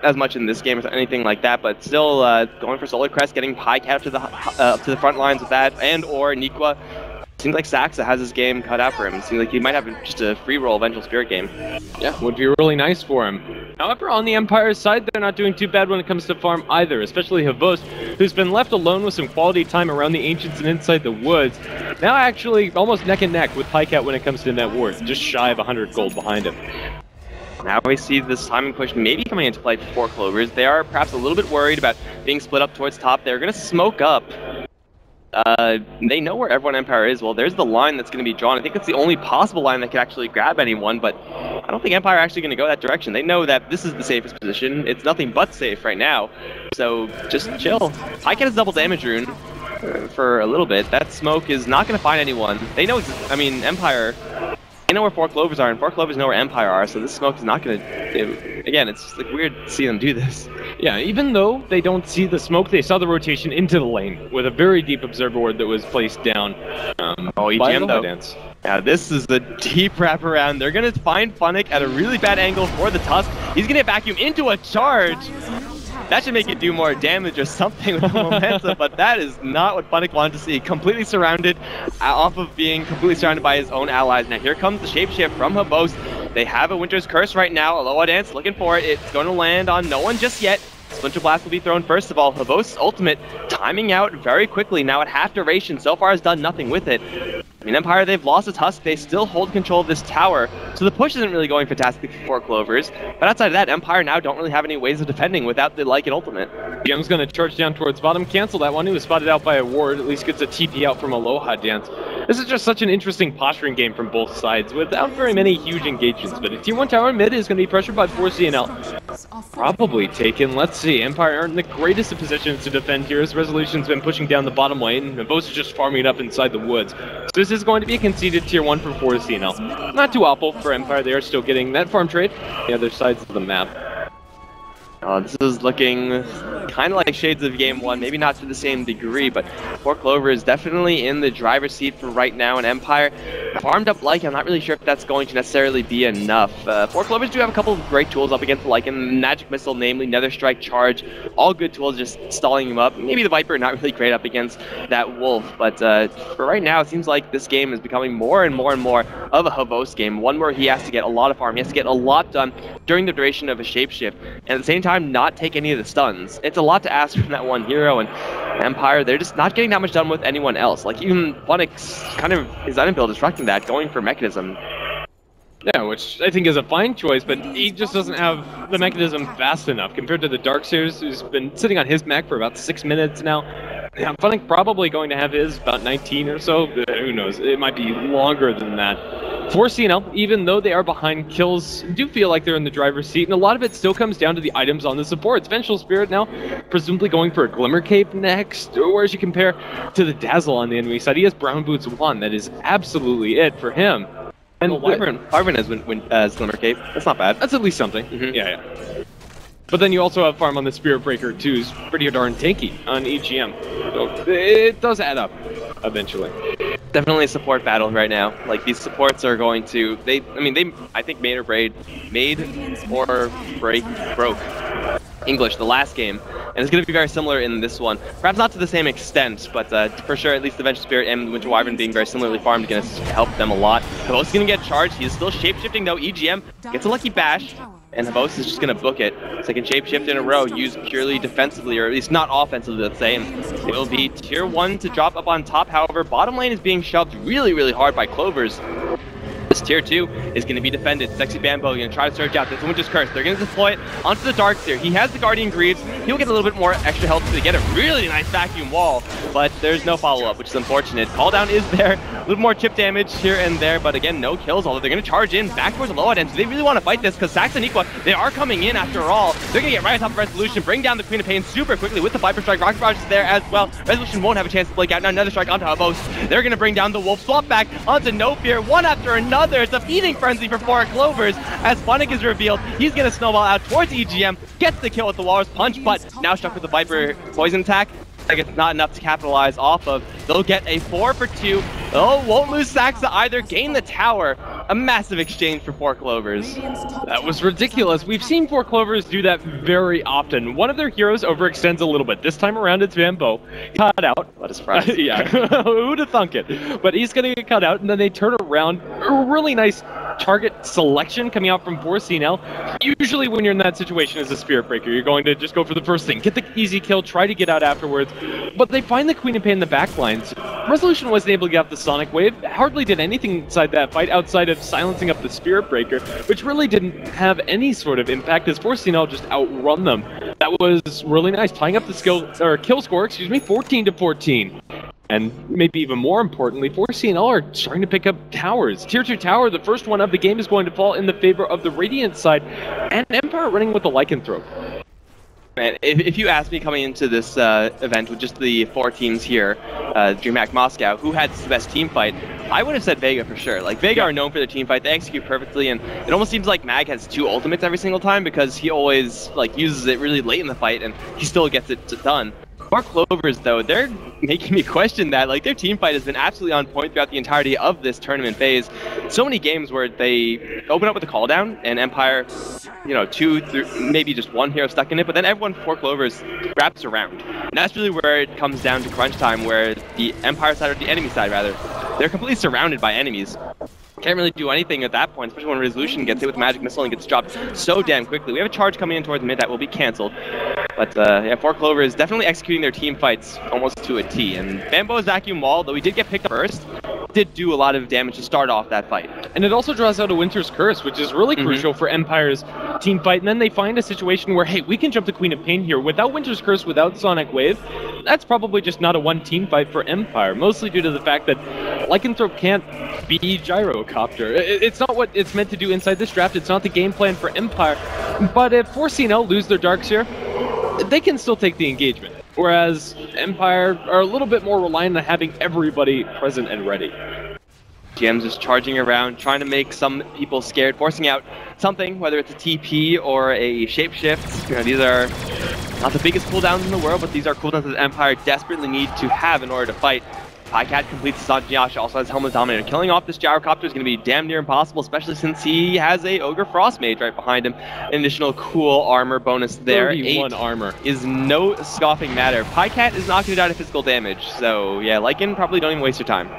as much in this game or anything like that, but still uh, going for Solar Crest, getting Pycat to the uh, to the front lines with that, and or Nikwa seems like Saxa has his game cut out for him. Seems like he might have just a free roll Vengeful Spirit game. Yeah, would be really nice for him. However, on the Empire side, they're not doing too bad when it comes to farm either, especially Hvost, who's been left alone with some quality time around the Ancients and inside the woods. Now actually almost neck and neck with Pycat when it comes to net worth, just shy of 100 gold behind him. Now we see this timing push maybe coming into play for Clovers. They are perhaps a little bit worried about being split up towards top. They're going to smoke up. Uh, they know where everyone Empire is. Well, there's the line that's going to be drawn. I think it's the only possible line that could actually grab anyone, but I don't think Empire are actually going to go that direction. They know that this is the safest position. It's nothing but safe right now. So just chill. Pycat has double damage rune for a little bit. That smoke is not going to find anyone. They know, I mean, Empire they know where four clovers are, and four clovers know where Empire are, so this smoke is not gonna. Again, it's like weird to see them do this. Yeah, even though they don't see the smoke, they saw the rotation into the lane with a very deep observer ward that was placed down. Um, oh, EGM though. Dance. Yeah, this is a deep wraparound. They're gonna find Funnick at a really bad angle for the Tusk. He's gonna vacuum into a charge. That should make it do more damage or something with the momentum, but that is not what Funnick wanted to see. Completely surrounded, uh, off of being completely surrounded by his own allies. Now here comes the shapeshift from Hvost. They have a Winter's Curse right now. Aloha Dance looking for it. It's going to land on no one just yet. Splinter Blast will be thrown first of all. Hvost' ultimate timing out very quickly. Now at half duration, so far has done nothing with it. I mean, Empire, they've lost its husk. They still hold control of this tower, so the push isn't really going fantastic for Clovers. But outside of that, Empire now don't really have any ways of defending without the Lycan ultimate. Gem's going to charge down towards bottom, cancel that one. He was spotted out by a ward, at least gets a TP out from Aloha Dance. This is just such an interesting posturing game from both sides, without very many huge engagements. But a tier 1 tower mid is going to be pressured by 4CNL. Probably taken. Let's see. Empire aren't in the greatest of positions to defend here, as Resolution's been pushing down the bottom lane, and both is just farming it up inside the woods. So this is going to be a conceded tier 1 for 4CNL. Not too awful for Empire. They are still getting that farm trade the other sides of the map. Uh, this is looking kind of like Shades of Game 1, maybe not to the same degree, but Four Clover is definitely in the driver's seat for right now in Empire. Farmed up Lycan, I'm not really sure if that's going to necessarily be enough. Uh, Four Clovers do have a couple of great tools up against Lycan, Magic Missile, namely Nether Strike, Charge, all good tools just stalling him up. Maybe the Viper not really great up against that Wolf, but uh, for right now, it seems like this game is becoming more and more and more of a Hvost game, one where he has to get a lot of farm, he has to get a lot done during the duration of a shapeshift, and at the same time, time not take any of the stuns. It's a lot to ask from that one hero, and Empire, they're just not getting that much done with anyone else. Like, even Funix kind of is unbuilt destructing that, going for Mechanism. Yeah, which I think is a fine choice, but he just doesn't have the mechanism fast enough compared to the Dark Darkseers, who's been sitting on his mech for about six minutes now. Yeah, Funnick probably going to have his about 19 or so. Who knows? It might be longer than that. 4CNL, even though they are behind kills, do feel like they're in the driver's seat, and a lot of it still comes down to the items on the supports. Vengeful Spirit now, presumably going for a Glimmer Cape next, or whereas you compare to the Dazzle on the enemy side, he has Brown Boots 1. That is absolutely it for him. And well, Wyvern, Wyvern has, win, win, uh, Glimmer Cape. That's not bad. That's at least something. Mm -hmm. Yeah, yeah. But then you also have farm on the Spirit Breaker too, is pretty darn tanky on EGM. So it does add up eventually. Definitely a support battle right now. Like these supports are going to they I mean they I think made or braid made or break broke English the last game. And it's going to be very similar in this one. Perhaps not to the same extent, but uh, for sure, at least the Vengeful Spirit and Winter Wyvern being very similarly farmed going to help them a lot. Close going to get charged. He's still shapeshifting though. EGM gets a lucky bash and Hvost is just going to book it. Second shapeshift in a row, used purely defensively, or at least not offensively, let's say. And it will be tier 1 to drop up on top. However, bottom lane is being shoved really, really hard by Clovers. This tier 2 is going to be defended. Sexy Bambo going to try to surge out. This Winter's Curse. They're going to deploy it onto the Darkseer. He has the Guardian Greaves. He'll get a little bit more extra health to get a really nice vacuum wall, but there's no follow-up, which is unfortunate. Call down is there. A little more chip damage here and there, but again, no kills, although they're going to charge in back towards the low end. So they really want to fight this because Sax and Equa, they are coming in after all. They're going to get right on top of Resolution, bring down the Queen of Pain super quickly with the Viper Strike. Rocket Barrage is there as well. Resolution won't have a chance to blink out. Now another strike onto Hvost. They're going to bring down the Wolf. Swap back onto No Fear, one after another. It's a feeding frenzy for four Clovers as Funnick is revealed. He's going to snowball out towards EGM, gets the kill with the Walrus Punch, but now struck with the Viper Poison attack. Like it's not enough to capitalize off of. They'll get a four for two. Oh, won't lose Saxa either. Gain the tower. a massive exchange for four clovers. That was ridiculous. We've seen four clovers do that very often. One of their heroes overextends a little bit. This time around, it's Van Bo. Cut out. What a surprise. yeah, who'd have thunk it? But he's going to get cut out, and then they turn around. A really nice target selection coming out from 4CNL. Usually when you're in that situation as a Spirit Breaker, you're going to just go for the first thing, get the easy kill, try to get out afterwards. But they find the Queen of Pain in the back lines. Resolution wasn't able to get off the Sonic Wave, hardly did anything inside that fight outside of silencing up the Spirit Breaker, which really didn't have any sort of impact as 4CNL just outrun them. That was really nice, tying up the skill or kill score, excuse me, 14 to 14. And maybe even more importantly, 4CNL are starting to pick up towers. Tier 2 tower, the first one of the game, is going to fall in the favor of the Radiant side, and Empire running with the Lycanthrope. Man, if, if you asked me coming into this uh, event with just the four teams here, uh, DreamHack Moscow, who had the best team fight, I would have said Vega for sure. Like, Vega are known for their team fight. They execute perfectly, and it almost seems like Mag has two ultimates every single time because he always, like, uses it really late in the fight, and he still gets it done. Four Clovers, though, they're making me question that. Like, their team fight has been absolutely on point throughout the entirety of this tournament phase. So many games where they open up with a call down, and Empire, you know, two, three, maybe just one hero stuck in it, but then everyone Four Clovers wraps around. And that's really where it comes down to crunch time, where the Empire side, or the enemy side, rather, they're completely surrounded by enemies can't really do anything at that point, especially when Resolution gets hit with Magic Missile and gets dropped so damn quickly. We have a charge coming in towards mid that will be cancelled. But uh, yeah, Four Clover is definitely executing their team fights almost to a T. And Van Bo's Vacuum Wall, though he did get picked up first, did do a lot of damage to start off that fight. And it also draws out a Winter's Curse, which is really Mhm. crucial for Empire's team fight. And then they find a situation where, hey, we can jump the Queen of Pain here without Winter's Curse, without Sonic Wave. That's probably just not a one team fight for Empire, mostly due to the fact that Lycanthrope can't be Gyrocopter. I- It's not what it's meant to do inside this draft. It's not the game plan for Empire. But if 4CNL lose their Darks here, they can still take the engagement. Whereas Empire are a little bit more reliant on having everybody present and ready. GM's just charging around, trying to make some people scared, forcing out something, whether it's a TP or a shapeshift. You know, these are not the biggest cooldowns in the world, but these are cooldowns that Empire desperately need to have in order to fight. Pycat completes his the Sange and Yasha, also has Helmet Dominator. Killing off this Gyrocopter is going to be damn near impossible, especially since he has a Ogre Frost Mage right behind him. An additional cool armor bonus there. 31 Eight armor. is no scoffing matter. Pycat is not going to die to physical damage, so yeah, Lycan, probably don't even waste your time.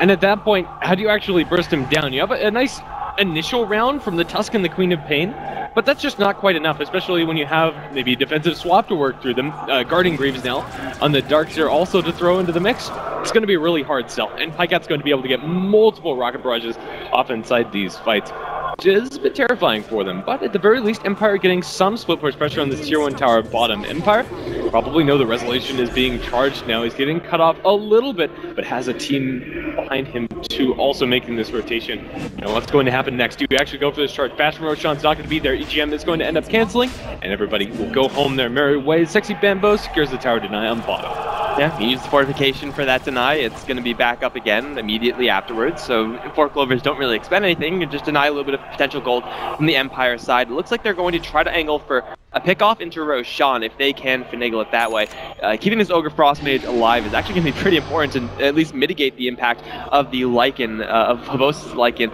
And at that point, how do you actually burst him down? You have a, a nice initial round from the Tusk and the Queen of Pain, but that's just not quite enough, especially when you have maybe defensive swap to work through them. Uh, Guardian Greaves now on the Darks here also to throw into the mix. It's going to be a really hard sell, and Pycat's going to be able to get multiple rocket barrages off inside these fights. Which is a bit terrifying for them, but at the very least, Empire getting some split push pressure on this tier 1 tower bottom. Empire probably know the resolution is being charged now. He's getting cut off a little bit, but has a team behind him to also making this rotation. You know, what's going to happen next? Do you actually go for this charge? Bash from Roshan's not going to be there. EGM is going to end up canceling, and everybody will go home their merry way. Sexy Bambo secures the tower deny on bottom. Yeah, he used the fortification for that deny. It's going to be back up again immediately afterwards. So four clovers don't really expend anything. You just deny a little bit of potential gold from the Empire side. It looks like they're going to try to angle for a pickoff into Roshan if they can finagle it that way. Uh, keeping this Ogre Frost Mage alive is actually going to be pretty important to at least mitigate the impact of the Lycan, uh, of Havosis Lycan.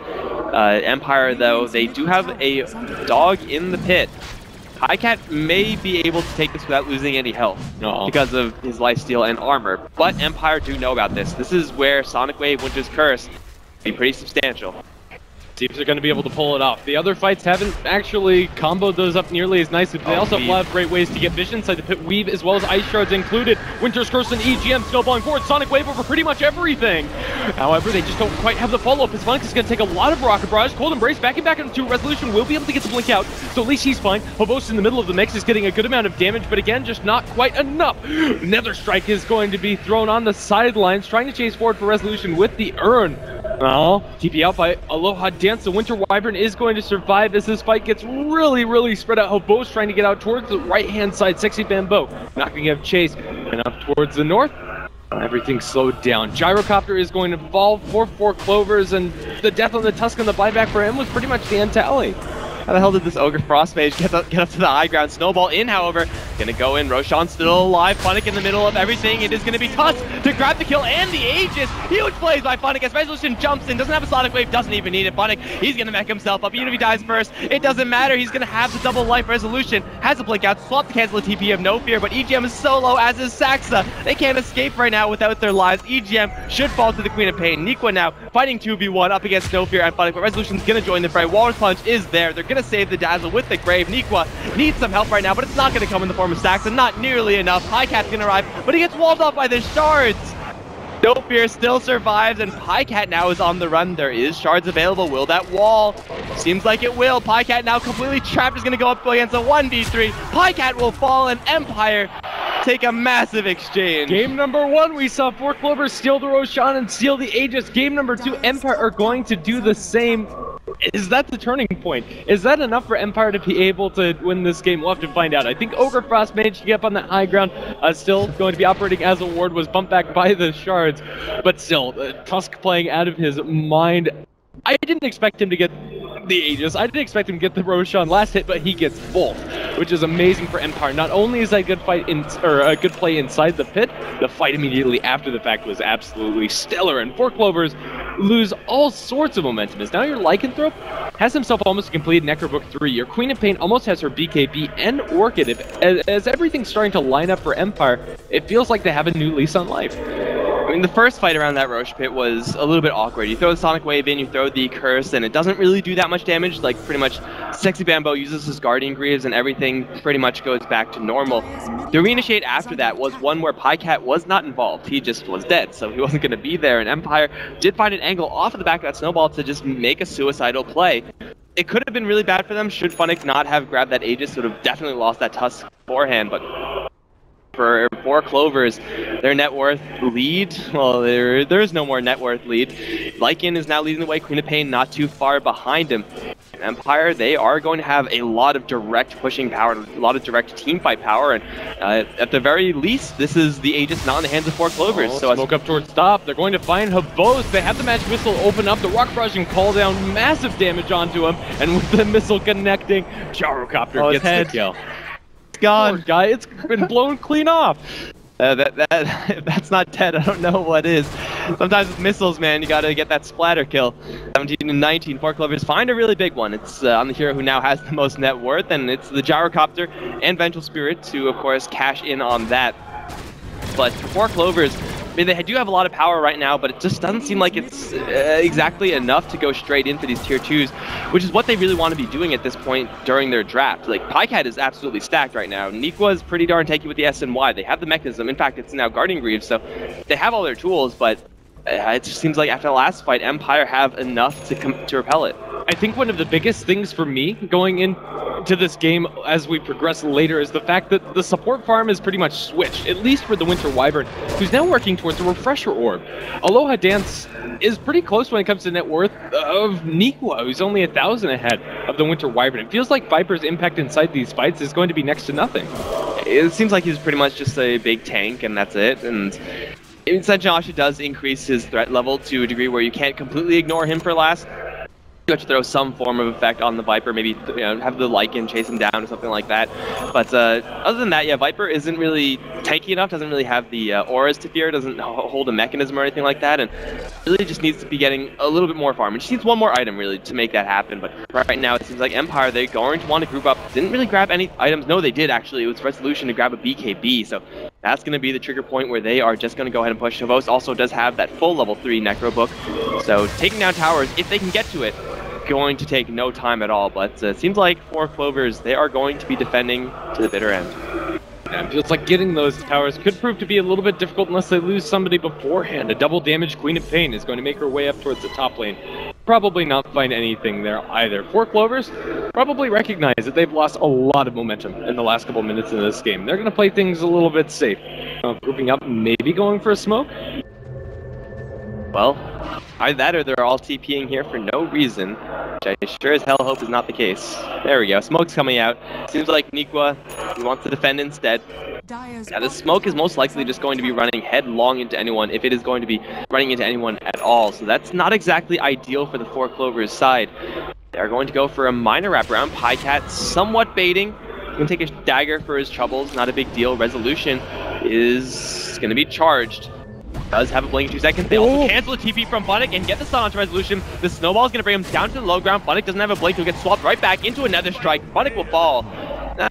Uh, Empire, though, they do have a dog in the pit. Pycat may be able to take this without losing any health because of his lifesteal and armor. But Empire do know about this. This is where Sonic Wave Winter's Curse be pretty substantial. See if they're going to be able to pull it off. The other fights haven't actually comboed those up nearly as nicely, but they Oh, also have Weave. of great ways to get vision inside the pit weave, as well as ice shards included. Winter's Curse and EGM snowballing forward, Sonic Wave over pretty much everything. However, they just don't quite have the follow-up. Hisphonics is going to take a lot of Rocket Barrage. Cold Embrace backing back into Resolution will be able to get the blink out, so at least he's fine. Hvost in the middle of the mix is getting a good amount of damage, but again, just not quite enough. Nether Strike is going to be thrown on the sidelines, trying to chase forward for Resolution with the Urn. Well, TP out by Aloha Dance. The Winter Wyvern is going to survive as this fight gets really, really spread out. Hvost's trying to get out towards the right-hand side. Sexy Bambo not going to have Chase. And up towards the north, uh, everything slowed down. Gyrocopter is going to fall for four clovers, and the death on the Tusk and the buyback for him was pretty much the end tally. How the hell did this Ogre Frost Mage get up, get up to the high ground? Snowball in, however, Gonna go in. Roshan still alive. Funnick in the middle of everything. It is gonna be Tusk to grab the kill and the Aegis. Huge plays by Funnick as Resolution jumps in. Doesn't have a Sonic Wave. Doesn't even need it. Funnick, he's gonna mech himself up. Even if he dies first, it doesn't matter. He's gonna have the double life Resolution. Has a blink out. Swap to cancel the TP of no fear. But EGM is so low, as is Saxa. They can't escape right now without their lives. EGM should fall to the Queen of Pain. Nikwa now fighting 2v1 up against No Fear and Funnick. But Resolution's gonna join the fray. Walrus Punch is there. They're gonna save the Dazzle with the Grave. Nikwa needs some help right now, but it's not gonna come in the form of Saxa. Not nearly enough. Pycat's gonna arrive, but he gets walled off by the shards. No Fear still survives, and Pycat now is on the run. There is shards available. Will that wall? Seems like it will. Pycat now completely trapped is going to go up against a 1v3. Pycat will fall, and Empire take a massive exchange. Game number one, we saw Four Clovers steal the Roshan and steal the Aegis. Game number two, Empire are going to do the same. Is that the turning point? Is that enough for Empire to be able to win this game? We'll have to find out. I think Ogre Frost managed to get up on that high ground. Uh, still going to be operating as a ward, was bumped back by the shards. But still, uh, Tusk playing out of his mind. I didn't expect him to get the Aegis. I didn't expect him to get the Roshan last hit, but he gets both, which is amazing for Empire. Not only is that a good fight in, or a good play inside the pit, the fight immediately after the fact was absolutely stellar. And Four Clovers lose all sorts of momentum. As now your Lycanthrope has himself almost completed Necrobook 3. Your Queen of Pain almost has her BKB and Orchid. If, as, as everything's starting to line up for Empire, it feels like they have a new lease on life. The first fight around that Rosh pit was a little bit awkward. You throw the Sonic Wave in, you throw the Curse, and it doesn't really do that much damage. Like, pretty much, Sexy Bambo uses his Guardian Greaves, and everything pretty much goes back to normal. The reinitiate after that was one where Pycat was not involved. He just was dead, so he wasn't going to be there. And Empire did find an angle off of the back of that snowball to just make a suicidal play. It could have been really bad for them should Funnick not have grabbed that Aegis. Would have definitely lost that Tusk beforehand, but for four clovers, their net worth lead. Well, there there is no more net worth lead. Lycan is now leading the way. Queen of Pain not too far behind him. Empire, they are going to have a lot of direct pushing power, a lot of direct team fight power, and uh, at the very least, this is the Aegis not in the hands of four clovers. Oh, so smoke up towards top. They're going to find Hvost. They have the magic missile open up. The rock brush and call down massive damage onto him, and with the missile connecting, Gyrocopter Oh, gets head. the kill. It's gone. Guy, it's been blown clean off. Uh, that, that if that's not dead. I don't know what is. Sometimes with missiles, man, you gotta get that splatter kill. 17 and 19. Four Clovers find a really big one. It's uh, on the hero who now has the most net worth, and it's the Gyrocopter and Vengeful Spirit to, of course, cash in on that. But for Four Clovers, I mean, they do have a lot of power right now, but it just doesn't seem like it's uh, exactly enough to go straight into these tier twos, which is what they really want to be doing at this point during their draft. Like, Pycat is absolutely stacked right now. Nikwa is pretty darn tanky with the SNY. They have the mechanism. In fact, it's now Guardian Greaves, so they have all their tools, but it just seems like after the last fight, Empire have enough to com- to repel it. I think one of the biggest things for me going into this game as we progress later is the fact that the support farm is pretty much switched, at least for the Winter Wyvern, who's now working towards a refresher orb. Aloha Dance is pretty close when it comes to net worth of Nikwa, who's only a thousand ahead of the Winter Wyvern. It feels like Viper's impact inside these fights is going to be next to nothing. It seems like he's pretty much just a big tank, and that's it. And Ascension Asha does increase his threat level to a degree where you can't completely ignore him for last. You have to throw some form of effect on the Viper, maybe you know, have the Lycan chase him down or something like that. But uh, other than that, yeah, Viper isn't really tanky enough, doesn't really have the uh, auras to fear, doesn't hold a mechanism or anything like that, and really just needs to be getting a little bit more farm. And she needs one more item, really, to make that happen. But right now, it seems like Empire, they're going to want to group up. Didn't really grab any items. No, they did, actually. It was Resolution to grab a BKB, so that's going to be the trigger point where they are just going to go ahead and push. Shavos also does have that full level 3 Necro book, so taking down towers, if they can get to it, going to take no time at all. But uh, it seems like Four Clovers, they are going to be defending to the bitter end. It feels like getting those towers could prove to be a little bit difficult unless they lose somebody beforehand. A double damage Queen of Pain is going to make her way up towards the top lane. Probably not find anything there either. Four Clovers probably recognize that they've lost a lot of momentum in the last couple minutes in this game. They're going to play things a little bit safe. Uh, grouping up, maybe going for a smoke. Well, either that or they're all TPing here for no reason, which I sure as hell hope is not the case. There we go. Smoke's coming out. Seems like Nikwa wants to defend instead. Now, the smoke is most likely just going to be running headlong into anyone if it is going to be running into anyone at all. So that's not exactly ideal for the Four Clovers side. They're going to go for a minor wraparound. Pycat somewhat baiting. Gonna take a dagger for his troubles, not a big deal. Resolution is gonna be charged. Does have a blink two seconds. They also Oh. cancel the TP from Funnick and get the stun onto Resolution. The snowball is gonna bring him down to the low ground. Funnick doesn't have a blink, he'll get swapped right back into another strike. Funnick will fall.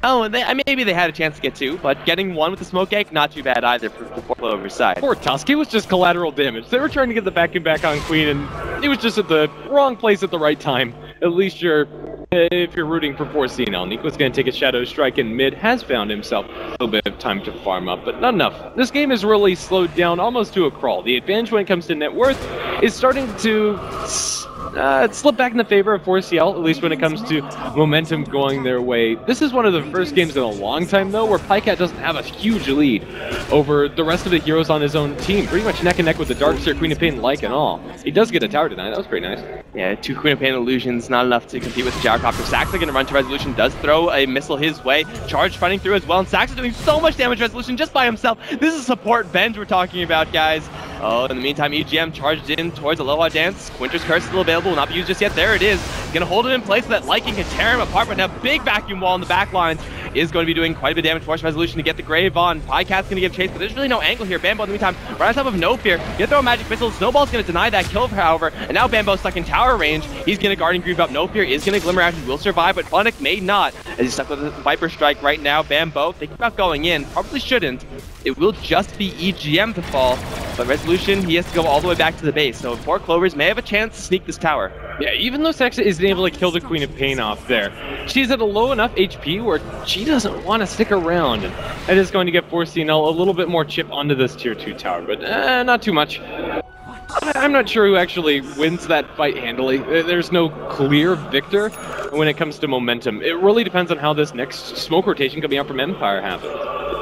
Oh, they, maybe they had a chance to get two, but getting one with the smoke egg, not too bad either for the four Clover's side. Poor Tusk, it was just collateral damage. They were trying to get the vacuum back on Queen, and it was just at the wrong place at the right time. At least you're, if you're rooting for 4C now, Nico's going to take a Shadow Strike in mid, has found himself a little bit of time to farm up, but not enough. This game is really slowed down almost to a crawl. The advantage when it comes to net worth is starting to uh, slipped back in the favor of 4CL, at least when it comes to momentum going their way. This is one of the first games in a long time, though, where Pycat doesn't have a huge lead over the rest of the heroes on his own team. Pretty much neck and neck with the Darkseer, Queen of Pain, like and all. He does get a tower tonight. That was pretty nice. Yeah, two Queen of Pain illusions, not enough to compete with the Gyrocopter. Sax are going to run to Resolution, does throw a missile his way. Charge fighting through as well, and Sax is doing so much damage Resolution just by himself. This is support bend we're talking about, guys. Oh, in the meantime, EGM charged in towards Aloha Dance. Winter's Curse is still available, will not be used just yet. There it is. Gonna hold it in place so that Lycan can tear him apart, but now big vacuum wall in the back lines is going to be doing quite a bit of damage. Force Resolution to get the Grave on. Pycat's gonna give chase, but there's really no angle here. Bambo in the meantime, right on top of No Fear. Gonna throw a Magic Missile. Snowball's gonna deny that kill, however, and now Bambo's stuck in tower range. He's gonna Guardian Greave up. No Fear is gonna Glimmer out. He will survive, but Funnick may not, as he's stuck with Viper Strike right now. Bambo, thinking about going in, probably shouldn't. It will just be EGM to fall, but Resolution, he has to go all the way back to the base. So four Clovers may have a chance to sneak this tower. Yeah, even though Saxa isn't able to kill the Queen of Pain off there, she's at a low enough HP where she doesn't want to stick around. And that is going to get 4CNL a little bit more chip onto this tier 2 tower, but uh, not too much. I'm not sure who actually wins that fight handily. There's no clear victor when it comes to momentum. It really depends on how this next smoke rotation coming out from Empire happens.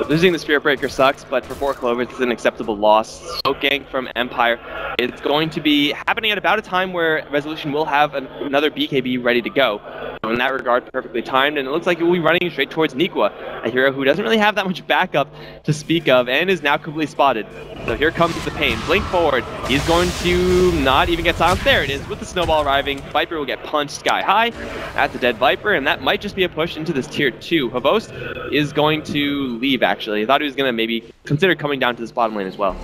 Losing the Spirit Breaker sucks, but for four Clovers, it's an acceptable loss. Smoking from Empire, it's going to be happening at about a time where Resolution will have an, another BKB ready to go. So in that regard, perfectly timed, and it looks like it will be running straight towards Nikwa, a hero who doesn't really have that much backup to speak of, and is now completely spotted. So here comes the pain. Blink forward. He's going to not even get silenced. There it is, with the snowball arriving. Viper will get punched sky high at the dead Viper, and that might just be a push into this tier 2. Hvost is going to leave, actually. I thought he was going to maybe consider coming down to this bottom lane as well.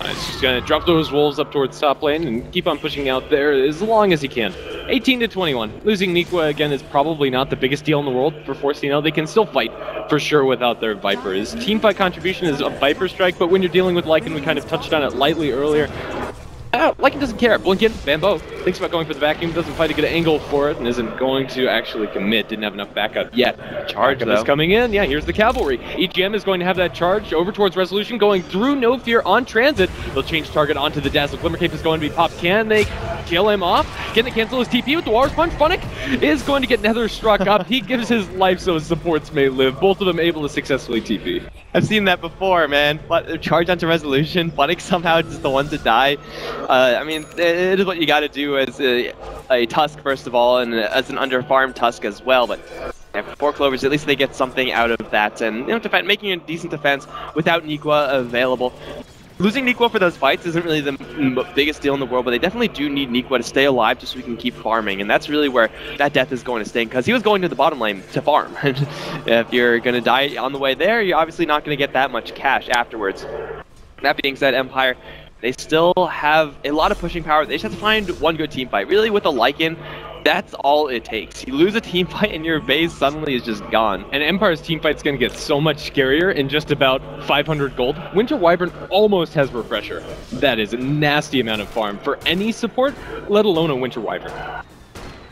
Uh, He's just gonna drop those wolves up towards top lane and keep on pushing out there as long as he can. 18 to 21. Losing Nikwa again is probably not the biggest deal in the world for 4CNL. They can still fight for sure without their Viper. His team fight contribution is a Viper strike, but when you're dealing with Lycan, we kind of touched on it lightly earlier. Uh, Lycan doesn't care. Blinken, Bambo, thinks about going for the vacuum, doesn't fight a good angle for it, and isn't going to actually commit. Didn't have enough backup yet. Charge, Backup is coming in. Yeah, here's the cavalry. EGM is going to have that charge over towards Resolution, going through No Fear on transit. They'll change target onto the Dazzle. Glimmer Cape is going to be popped. Can they kill him off? Can they cancel his TP with the Walrus Punch? Funnick is going to get Nether struck up. He gives his life so his supports may live. Both of them able to successfully TP. I've seen that before, man. But charge onto resolution. Funnick somehow is the one to die. Uh, I mean, it is what you got to do as a, a Tusk first of all, and as an underfarmed Tusk as well. But four Clovers, at least they get something out of that, and you know, defend, making a decent defense without Nikwa available. Losing Nikwa for those fights isn't really the biggest deal in the world, but they definitely do need Nikwa to stay alive just so we can keep farming, and that's really where that death is going to sting, because he was going to the bottom lane to farm. if you're going to die on the way there, you're obviously not going to get that much cash afterwards. That being said, Empire, they still have a lot of pushing power. They just have to find one good team fight. Really, with a Lycan, that's all it takes. You lose a team fight and your base suddenly is just gone. And Empire's team fight's going to get so much scarier in just about 500 gold. Winter Wyvern almost has Refresher. That is a nasty amount of farm for any support, let alone a Winter Wyvern.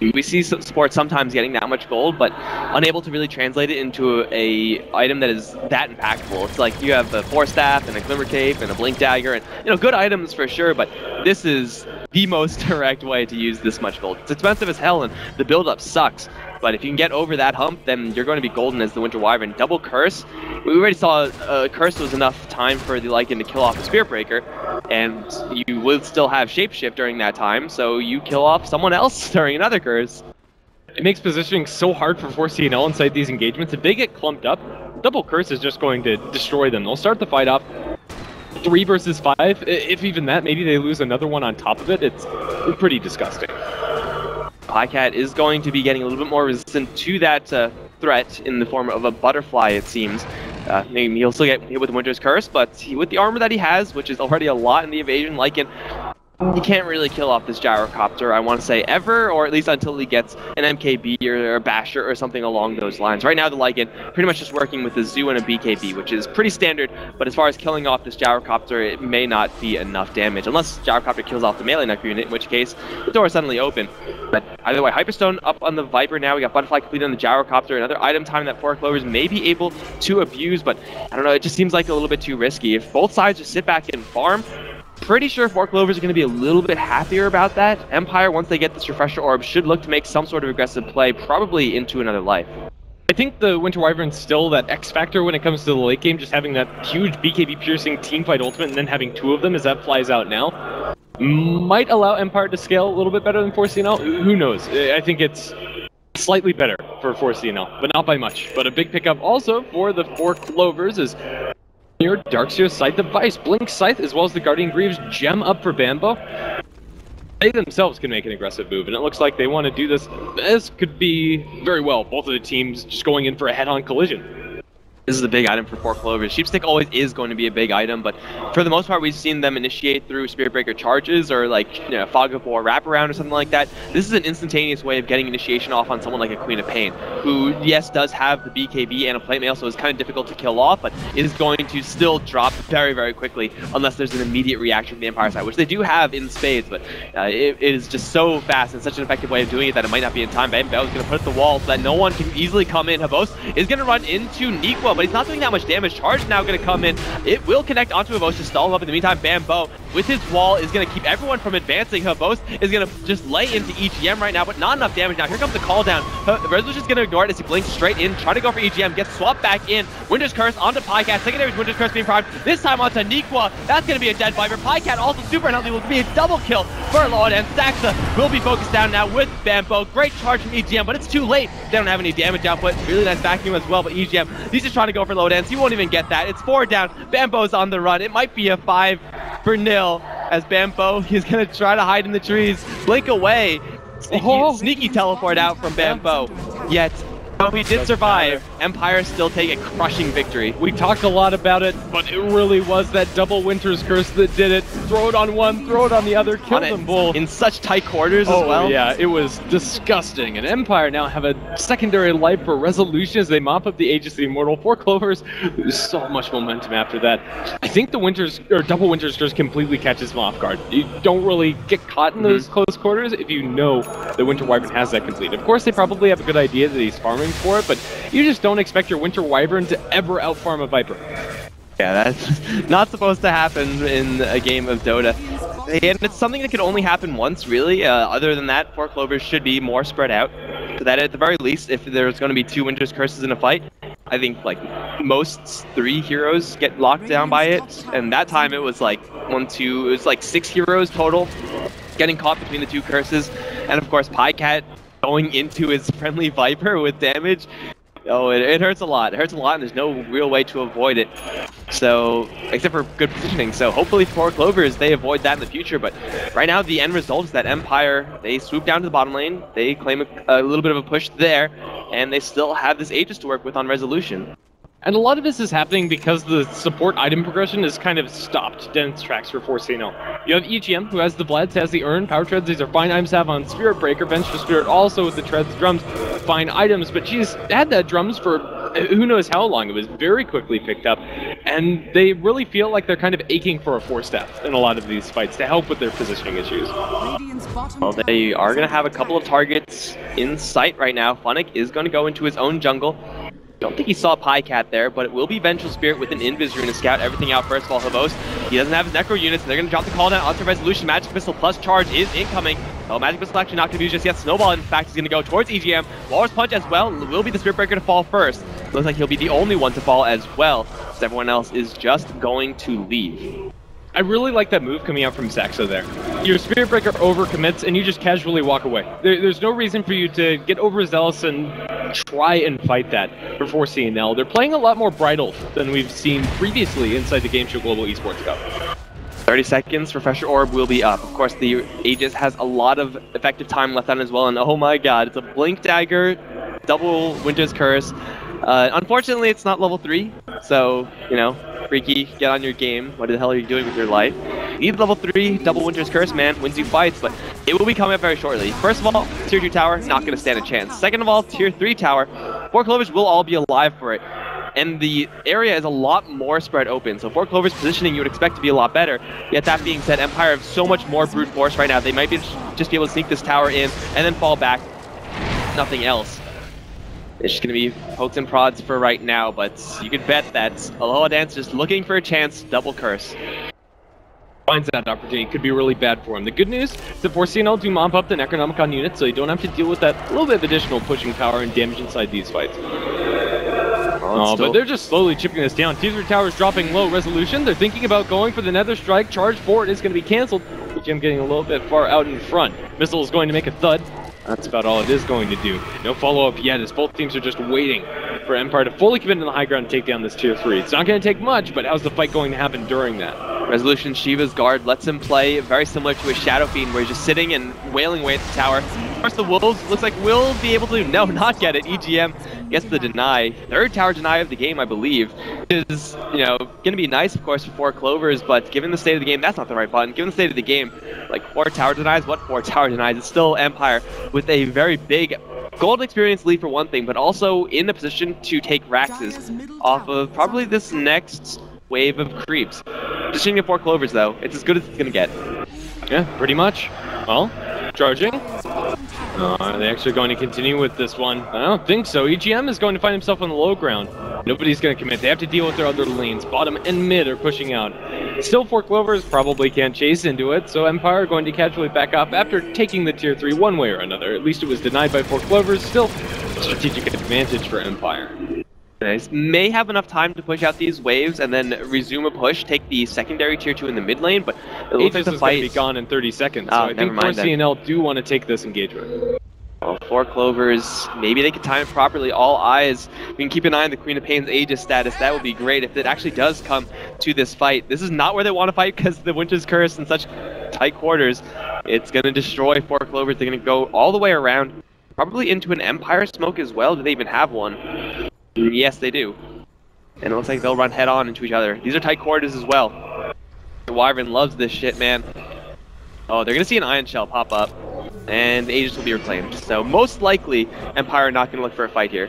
We see sports sometimes getting that much gold, but unable to really translate it into a item that is that impactful. It's like you have a Force Staff and a Glimmer Cape and a Blink Dagger, and you know, good items for sure, but this is the most direct way to use this much gold. It's expensive as hell, and the build-up sucks. But if you can get over that hump, then you're going to be golden as the Winter Wyvern. Double Curse, we already saw uh, Curse was enough time for the Lycan to kill off the Spirit Breaker, and you would still have Shapeshift during that time, so you kill off someone else during another Curse. It makes positioning so hard for 4CNL inside these engagements. If they get clumped up, Double Curse is just going to destroy them. They'll start the fight off three versus five. If even that, maybe they lose another one on top of it. It's pretty disgusting. Pycat is going to be getting a little bit more resistant to that uh, threat in the form of a butterfly, it seems. Uh, he'll still get hit with Winter's Curse, but he, with the armor that he has, which is already a lot in the evasion, Lycan you can't really kill off this gyrocopter, I want to say, ever, or at least until he gets an MKB or, a Basher or something along those lines. Right now, the Lycan pretty much just working with a Zoo and a BKB, which is pretty standard, but as far as killing off this gyrocopter, it may not be enough damage, unless gyrocopter kills off the melee knife unit, in which case, the door is suddenly open. But either way, Hyperstone up on the Viper now, we got Butterfly completed on the gyrocopter, another item time that Four Clovers may be able to abuse, but I don't know, it just seems like a little bit too risky. If both sides just sit back and farm, pretty sure Four Clovers are going to be a little bit happier about that. Empire, once they get this Refresher Orb, should look to make some sort of aggressive play, probably into another life. I think the Winter Wyvern's still that X factor when it comes to the late game, just having that huge BKB piercing team fight ultimate and then having two of them as that flies out now. Might allow Empire to scale a little bit better than 4CNL. Who knows? I think it's slightly better for 4CNL, but not by much. But a big pickup also for the Four Clovers is near Darkseer's Scythe device. Blink Scythe as well as the Guardian Greaves gem up for Bambo. They themselves can make an aggressive move, and it looks like they want to do this. This could be very well both of the teams just going in for a head-on collision. This is a big item for Four Clovers. Sheepstick always is going to be a big item, but for the most part, we've seen them initiate through Spirit Breaker charges or like you know, Fog of War wraparound or something like that. This is an instantaneous way of getting initiation off on someone like a Queen of Pain, who, yes, does have the BKB and a plate mail, so it's kind of difficult to kill off, but is going to still drop very, very quickly unless there's an immediate reaction from the Empire side, which they do have in spades, but uh, it, it is just so fast and such an effective way of doing it that it might not be in time. Bell is going to put the wall so that no one can easily come in. Hvost is going to run into Nikwa, but he's not doing that much damage. Charge now going to come in. It will connect onto Hvost to stall him up. In the meantime, Bambo with his wall is going to keep everyone from advancing. Hvost is going to just lay into EGM right now, but not enough damage now. Here comes the call down. Resolution's going to ignore it as he blinks straight in, try to go for EGM, gets swapped back in. Winter's Curse onto Pycat. Secondary Winter's Curse being primed. This time onto Nikwa. That's going to be a dead Viper. Pycat also super unhealthy will be a double kill for Lord, and Saxa will be focused down now with Bambo. Great charge from EGM, but it's too late. They don't have any damage output. Really nice vacuum as well, but EGM, he's just trying to go for low dance. He won't even get that. It's four down. Bambo's on the run. It might be a five for nil as Bambo is going to try to hide in the trees. Blink away. Sneaky, oh. sneaky teleport out from Bambo. Yet Though he did survive, Empire still take a crushing victory. We talked a lot about it, but it really was that double Winter's Curse that did it. Throw it on one, throw it on the other, kill them both. In such tight quarters oh, as well. yeah, it was disgusting. And Empire now have a secondary life for Resolution as they mop up the Aegis of the Immortal. Four Clovers, there's so much momentum after that. I think the Winter's, or double Winter's Curse completely catches them off guard. You don't really get caught in those mm -hmm. close quarters if you know that Winter Wyvern has that complete. Of course, they probably have a good idea that he's farming for it, but you just don't expect your Winter Wyvern to ever outfarm a Viper. Yeah, that's not supposed to happen in a game of Dota. And it's something that could only happen once, really. Uh, other than that, Four Clovers should be more spread out. So that at the very least, if there's going to be two Winter's Curses in a fight, I think like most three heroes get locked down by it. And that time it was like one, two, it was like six heroes total getting caught between the two curses. And of course, Pycat going into his friendly Viper with damage. Oh, it, it, hurts a lot. It hurts a lot, and there's no real way to avoid it. So, except for good positioning. So, hopefully for Clovers, they avoid that in the future. But right now, the end result is that Empire, they swoop down to the bottom lane. They claim a, a little bit of a push there, and they still have this Aegis to work with on Resolution. And a lot of this is happening because the support item progression is kind of stopped dense tracks for 4CNL. You have EGM, who has the Bloods, has the Urn, Power Treads, these are fine items to have on Spirit Breaker, Vengeful Spirit also with the Treads, Drums, fine items, but she's had that Drums for who knows how long. It was very quickly picked up, and they really feel like they're kind of aching for a Force Staff in a lot of these fights to help with their positioning issues. Well, they are going to have a couple of targets in sight right now. Funnick is going to go into his own jungle. Don't think he saw Pycat there, but it will be Vengeful Spirit with an Invis Rune to scout everything out first of all. Havos, he doesn't have his Necro units, and they're going to drop the call down onto Resolution. Magic Missile plus charge is incoming. Oh, Magic Missile actually not going to be just yet. Snowball, in fact, is going to go towards EGM. Walrus Punch as well will be the Spirit Breaker to fall first. Looks like he'll be the only one to fall as well, so everyone else is just going to leave. I really like that move coming out from Saxa there. Your Spirit Breaker overcommits and you just casually walk away. There, there's no reason for you to get overzealous and try and fight that before CNL. They're playing a lot more bridled than we've seen previously inside the Game Show Global Esports Cup. 30 seconds, Refresher Orb will be up. Of course, the Aegis has a lot of effective time left on as well, and oh my god, it's a Blink Dagger double Winter's Curse. Uh, unfortunately, it's not level 3, so, you know, Freaky, get on your game. What the hell are you doing with your life? You need level 3, double Winter's Curse, man, wins you fights, but it will be coming up very shortly. First of all, Tier 2 tower, not going to stand a chance. Second of all, Tier 3 tower, Four Clovers will all be alive for it and the area is a lot more spread open. So for Clover's positioning, you would expect to be a lot better. Yet that being said, Empire have so much more brute force right now. They might be just be able to sneak this tower in and then fall back. Nothing else. It's just going to be pokes and prods for right now, but you could bet that Aloha Dance just looking for a chance, double curse finds that opportunity. Could be really bad for him. The good news is that 4CNL do mop up the Necronomicon unit, so you don't have to deal with that little bit of additional pushing power and damage inside these fights. Oh, but they're just slowly chipping this down. Teaser Tower's dropping low resolution. They're thinking about going for the Nether Strike. Charge forward is going to be canceled. Jim getting a little bit far out in front. Missile is going to make a thud. That's about all it is going to do. No follow-up yet as both teams are just waiting for Empire to fully commit to the high ground and take down this tier 3. It's not going to take much, but how's the fight going to happen during that? Resolution Shiva's guard lets him play very similar to a Shadow Fiend where he's just sitting and wailing away at the tower. Of course, the Wolves looks like will be able to, no, not get it. EGM gets the deny. Third tower deny of the game, I believe. Is, you know, going to be nice, of course, for four Clovers, but given the state of the game, that's not the right button. Given the state of the game, like four tower denies, what four tower denies? It's still Empire with a very big gold experience lead for one thing, but also in a position to take Raxes off of probably this next wave of creeps. Just shooting four clovers though, it's as good as it's gonna get. Yeah, pretty much. Well, charging. Uh, are they actually going to continue with this one? I don't think so. EGM is going to find himself on the low ground. Nobody's going to commit. They have to deal with their other lanes. Bottom and mid are pushing out. Still, four Clovers probably can't chase into it, so Empire are going to casually back up after taking the tier 3 one way or another. At least it was denied by four Clovers. Still, strategic advantage for Empire. Nice. May have enough time to push out these waves and then resume a push, take the secondary tier 2 in the mid lane, but it looks Aegis like the fight... is going to be gone in 30 seconds, so oh, I think 4CNL do want to take this engagement. Well, four Clovers, maybe they can time it properly. All eyes. We can keep an eye on the Queen of Pain's Aegis status. That would be great if it actually does come to this fight. This is not where they want to fight because the Winter's Curse in such tight quarters. It's going to destroy four Clovers. They're going to go all the way around, probably into an Empire smoke as well. Do they even have one? Yes, they do. And it looks like they'll run head on into each other. These are tight quarters as well. The Wyvern loves this shit, man. Oh, they're going to see an Ion Shell pop up. And the Aegis will be reclaimed. So most likely, Empire are not going to look for a fight here.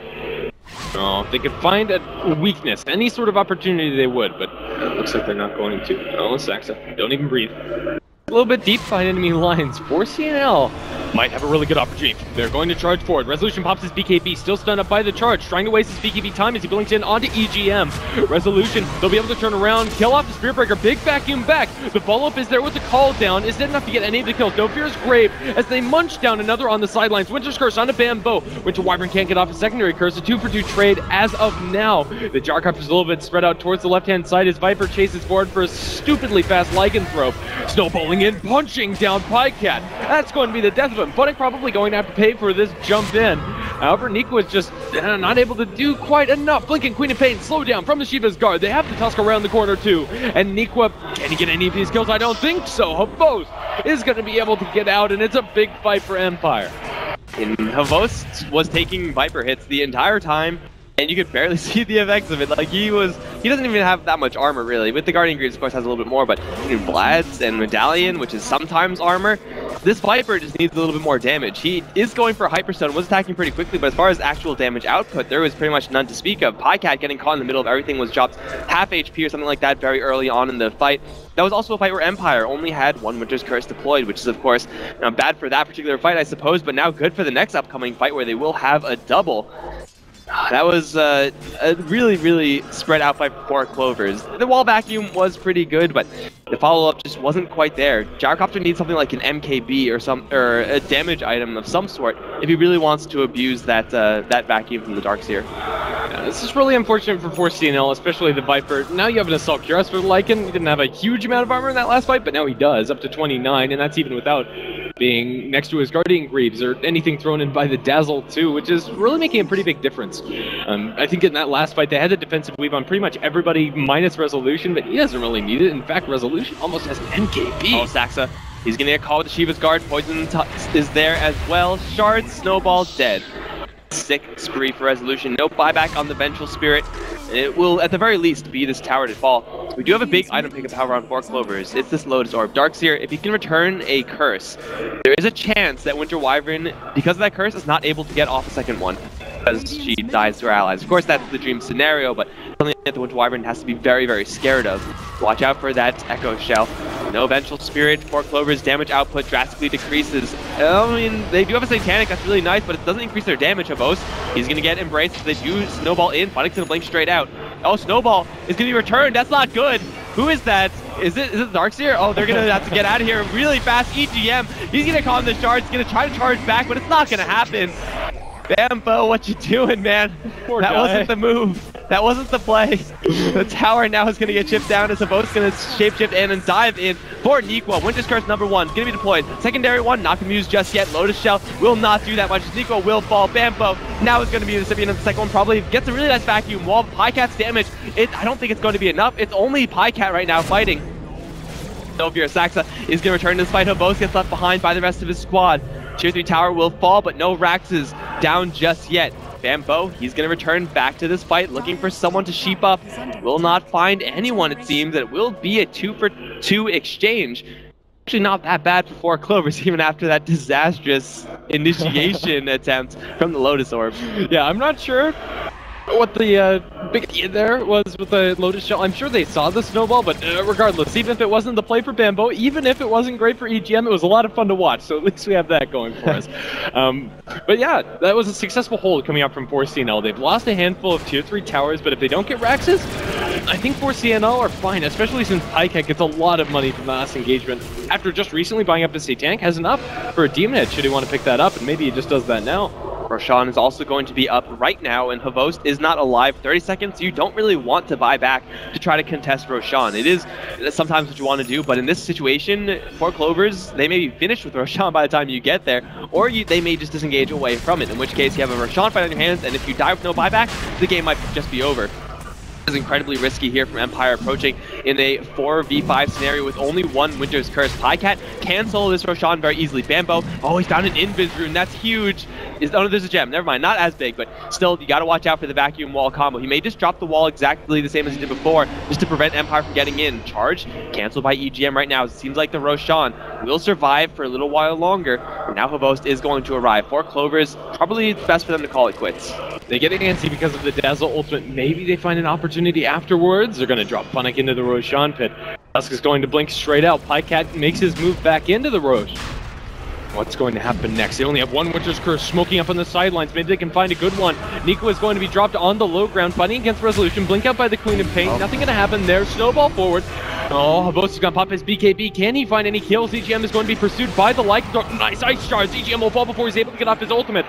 Oh, if they could find a weakness, any sort of opportunity they would, but it looks like they're not going to. Oh, Saxa, don't even breathe. A little bit deep behind enemy lines. 4CNL might have a really good opportunity. They're going to charge forward. Resolution pops his BKB, still stunned up by the charge, trying to waste his BKB time as he blinks in onto EGM. Resolution, they'll be able to turn around, kill off the Spirit Breaker, big vacuum back. The follow-up is there with the call down. Is that enough to get any of the kills? No Fear's Grave as they munch down another on the sidelines. Winter's Curse onto Bambo. Winter Wyvern can't get off a secondary curse. A two for two trade as of now. The Gyrocopter is a little bit spread out towards the left-hand side as Viper chases forward for a stupidly fast Lycanthrope. Snowballing in, punching down Pycat. That's going to be the death of him. Funnick probably going to have to pay for this jump in. However, Nico is just uh, not able to do quite enough. Blinking Queen of Pain, slow down from the Shiva's guard. They have the Tusk around the corner too. And Nikwa, can he get any of these kills? I don't think so. Hvost is going to be able to get out, and it's a big fight for Empire. And Hvost was taking Viper hits the entire time and you could barely see the effects of it. Like he was, he doesn't even have that much armor really. With the Guardian Greaves, of course, has a little bit more, but know, Vlad's and Medallion, which is sometimes armor, this Viper just needs a little bit more damage. He is going for Hyperstone, was attacking pretty quickly, but as far as actual damage output, there was pretty much none to speak of. Pycat getting caught in the middle of everything was dropped half HP or something like that very early on in the fight. That was also a fight where Empire only had one Winter's Curse deployed, which is, of course, you know, bad for that particular fight, I suppose, but now good for the next upcoming fight where they will have a double. That was uh, a really, really spread out by four Clovers. The wall vacuum was pretty good, but the follow-up just wasn't quite there. Gyrocopter needs something like an MKB or some or a damage item of some sort if he really wants to abuse that uh, that vacuum from the Darkseer. Yeah, this is really unfortunate for 4CNL, especially the Viper. Now you have an Assault Cuirass for Lycan. He didn't have a huge amount of armor in that last fight, but now he does, up to 29, and that's even without being next to his Guardian Greaves or anything thrown in by the Dazzle too, which is really making a pretty big difference. Um, I think in that last fight they had a defensive weave on pretty much everybody minus Resolution, but he doesn't really need it. In fact, Resolution almost has an MKB. Oh, Saxa. He's gonna get caught with the Shiva's Guard. Poison is there as well. Shard, Snowball, dead. Sick spree for resolution. No buyback on the Vengeful Spirit. It will, at the very least, be this tower to fall. We do have a big item pickup, however, on Four Clovers. It's this Lotus Orb. Darkseer, if you can return a curse, there is a chance that Winter Wyvern, because of that curse, is not able to get off a second one because she dies to her allies. Of course, that's the dream scenario, but something that the Winter Wyvern has to be very, very scared of. Watch out for that Echo Shell. No Vengeful Spirit. Four Clover's damage output drastically decreases. I mean, they do have a Satanic, that's really nice, but it doesn't increase their damage, He's going to get embraced. They do Snowball in. Phoenix going to blink straight out. Oh, Snowball is going to be returned. That's not good. Who is that? Is it is it Darkseer? Oh, they're gonna have to get out of here really fast. EGM, he's gonna calm the shards, gonna try to charge back, but it's not gonna happen. Bambo, what you doing, man? Poor that guy. wasn't the move. That wasn't the play. the tower now is going to get chipped down as boat's going to shapeshift in and dive in for Nikwa. Winter's Curse number one, going to be deployed. Secondary one, not going to be used just yet. Lotus Shell will not do that much. Nikwa will fall. Bambo now is going to be the recipient of the second one. Probably gets a really nice vacuum While Pycat's damage, it, I don't think it's going to be enough. It's only Pycat right now fighting. Novir Saxa is going to return to this fight. Hvost gets left behind by the rest of his squad. Tier 3 tower will fall, but no Rax is down just yet. Bambo, he's going to return back to this fight, looking for someone to sheep up. Will not find anyone, it seems. It will be a two for two exchange. Actually, not that bad for four clovers, even after that disastrous initiation attempt from the Lotus Orb. Yeah, I'm not sure what the uh, big idea there was with the Lotus Shell. I'm sure they saw the snowball, but uh, regardless, even if it wasn't the play for Bambo, even if it wasn't great for EGM, it was a lot of fun to watch. So at least we have that going for us. Um, but yeah, that was a successful hold coming out from 4CNL. They've lost a handful of tier 3 towers, but if they don't get Raxes, I think 4CNL are fine, especially since Pycat gets a lot of money from the last engagement. After just recently buying up a tank, has enough for a Demon Edge should he want to pick that up, and maybe he just does that now. Roshan is also going to be up right now, and Hvost is not alive 30 seconds. You don't really want to buy back to try to contest Roshan. It is sometimes what you want to do, but in this situation, Four Clovers, they may be finished with Roshan by the time you get there, or you, they may just disengage away from it, in which case you have a Roshan fight on your hands, and if you die with no buyback, the game might just be over is incredibly risky here from Empire approaching in a 4v5 scenario with only one Winter's Curse. Pycat can solo this Roshan very easily. Bambo, oh, he's found an Invis rune. That's huge. Is, oh, no, there's a gem. Never mind. Not as big, but still, you got to watch out for the vacuum wall combo. He may just drop the wall exactly the same as he did before, just to prevent Empire from getting in. Charge, canceled by EGM right now. It seems like the Roshan will survive for a little while longer. And now Hvost is going to arrive. Four Clovers, probably best for them to call it quits. They get antsy because of the Dazzle ultimate. Maybe they find an opportunity afterwards. They're going to drop Funnick into the Roshan pit. Tusk is going to blink straight out. Pycat makes his move back into the Rosh. What's going to happen next? They only have one Winter's Curse smoking up on the sidelines. Maybe they can find a good one. Nico is going to be dropped on the low ground, fighting against Resolution. Blink out by the Queen of Pain. Oh. Nothing going to happen there. Snowball forward. Oh, Hvost is going to pop his BKB. Can he find any kills? EGM is going to be pursued by the Dart. Nice ice shards. EGM will fall before he's able to get off his ultimate.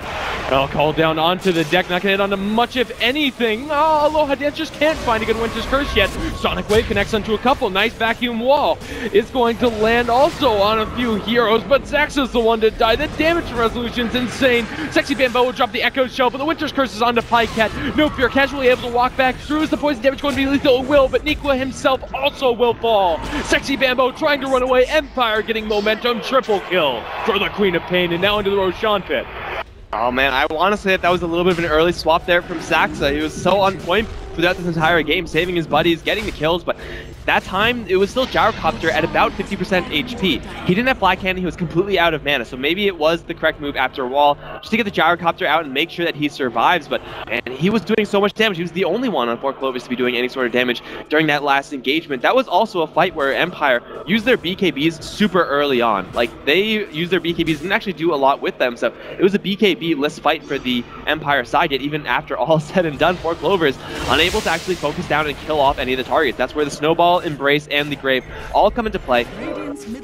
Oh, called down onto the deck. Not going to hit onto much, if anything. Oh, Aloha Dance just can't find a good Winter's Curse yet. Sonic Wave connects onto a couple. Nice vacuum wall. It's going to land also on a few heroes, but Zax is the one to die. The damage Resolution's insane. Sexy Bambo will drop the Echo Shell, but the Winter's Curse is onto Pycat. No fear, casually able to walk back through. Is the poison damage going to be lethal? It will, but Nikwa himself also will fall. Sexy Bambo trying to run away. Empire getting momentum. Triple kill for the Queen of Pain, and now into the Roshan pit. Oh man, I want to say that that was a little bit of an early swap there from Saxa. He was so on point throughout this entire game, saving his buddies, getting the kills, but that time it was still Gyrocopter at about 50% HP. He didn't have Black Hand, he was completely out of mana, so maybe it was the correct move after a wall, just to get the Gyrocopter out and make sure that he survives, but and he was doing so much damage. He was the only one on Four Clovers to be doing any sort of damage during that last engagement. That was also a fight where Empire used their BKBs super early on. Like, they used their BKBs, didn't actually do a lot with them, so it was a BKB-less fight for the Empire side, yet even after all said and done, Four Clovers unable to actually focus down and kill off any of the targets. That's where the Snowball, Embrace, and the Grave all come into play.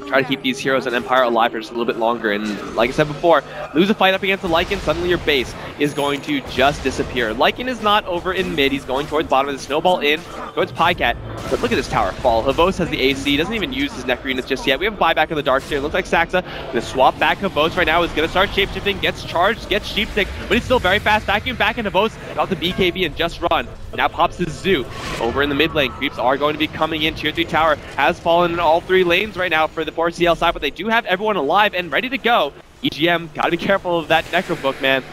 Try to keep these heroes and Empire alive for just a little bit longer, and like I said before, lose a fight up against the Lycan, suddenly your base is going to just disappear. Lycan is not over in mid, he's going towards the bottom of the Snowball in, towards Pycat, but look at this tower fall. Hvost has the AC, doesn't even use his Necro units just yet. We have a buyback of the Dark It looks like Saxa gonna swap back Hvost right now, is gonna start shapeshifting, gets charged, gets sheepstick, but he's still very fast. Vacuum back into Hvost, got the BKB and just run. Now pops his Zoo over in the mid lane. Creeps are going to be coming in. Tier 3 tower has fallen in all three lanes right now for the 4CL side, but they do have everyone alive and ready to go. EGM, gotta be careful of that Necro book, man.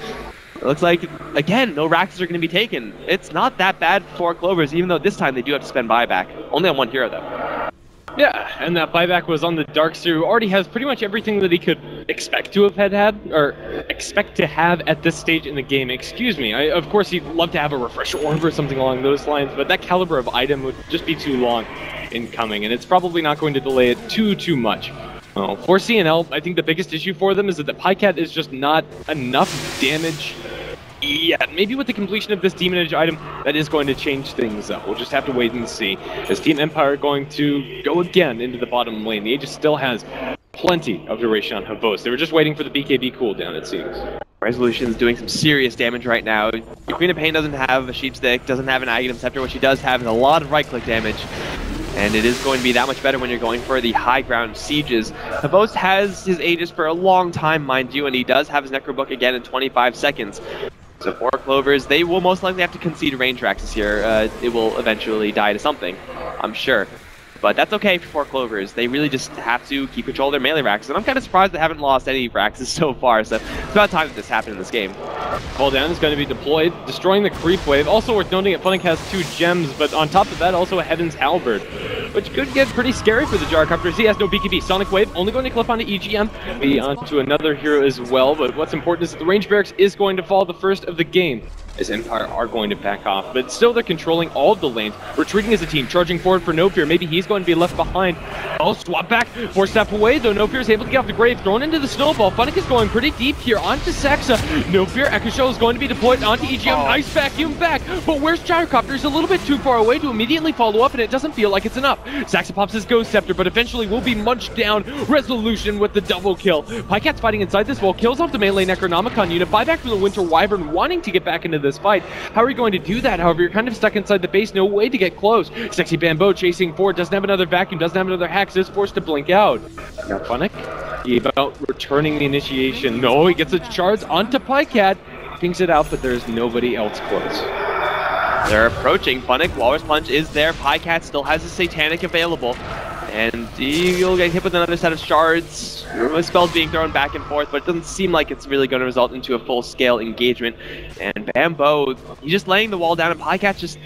It looks like, again, no Raxes are going to be taken. It's not that bad for Clovers, even though this time they do have to spend buyback. Only on one hero, though. Yeah, and that buyback was on the Darkseer, who already has pretty much everything that he could expect to have had, had or expect to have at this stage in the game. Excuse me. I, of course, he'd love to have a refresher orb or something along those lines, but that caliber of item would just be too long in coming, and it's probably not going to delay it too, too much. Well, for CNL, I think the biggest issue for them is that the Pycat is just not enough damage yet. Maybe with the completion of this Demon Edge item, that is going to change things up. We'll just have to wait and see. Is Team Empire going to go again into the bottom lane? The Aegis still has plenty of duration on Hvost. They were just waiting for the BKB cooldown, it seems. Resolution's doing some serious damage right now. Queen of Pain doesn't have a Sheep Stick, doesn't have an Aghanim Scepter. What she does have is a lot of right-click damage. And it is going to be that much better when you're going for the high ground sieges. Hvost has his Aegis for a long time, mind you, and he does have his Necro Book again in 25 seconds. So four Clovers, they will most likely have to concede range Raxes here. Uh, it will eventually die to something, I'm sure. But that's okay for Clovers. They really just have to keep control of their melee Raxes. And I'm kind of surprised they haven't lost any Raxes so far, so it's about time that this happened in this game. Call down is going to be deployed, destroying the creep wave. Also worth noting that Funnick has two gems, but on top of that, also a Heaven's Halberd, which could get pretty scary for the Gyrocopters. He has no BKB. Sonic Wave only going to clip onto EGM, be onto another hero as well, but what's important is that the range barracks is going to fall the first of the game as Empire are going to back off. But still, they're controlling all of the lanes, retreating as a team, charging forward for No Fear. Maybe he's going to be left behind. Oh, swap back, Force Staff away, though No Fear is able to get off the grave, thrown into the snowball. Funnick is going pretty deep here onto Saxa. No Fear, Echo Shell is going to be deployed onto EGM. Oh. Nice vacuum back, but where's Gyrocopter? He's a little bit too far away to immediately follow up, and it doesn't feel like it's enough. Saxa pops his Ghost Scepter, but eventually will be munched down. Resolution with the double kill. Pycat's fighting inside this wall, kills off the melee Necronomicon unit. Buyback from the Winter Wyvern wanting to get back into this fight. How are you going to do that? However, you're kind of stuck inside the base, no way to get close. Sexy Bambo chasing forward, doesn't have another vacuum, doesn't have another Hex, is forced to blink out. Funnick, about returning the initiation. No, he gets a charge onto Pycat, pings it out, but there's nobody else close. They're approaching. Funnick, Walrus Punch is there. Pycat still has a Satanic available. And you'll get hit with another set of shards. Spells being thrown back and forth, but it doesn't seem like it's really going to result into a full-scale engagement. And Bambo, he's just laying the wall down, and Pycat's just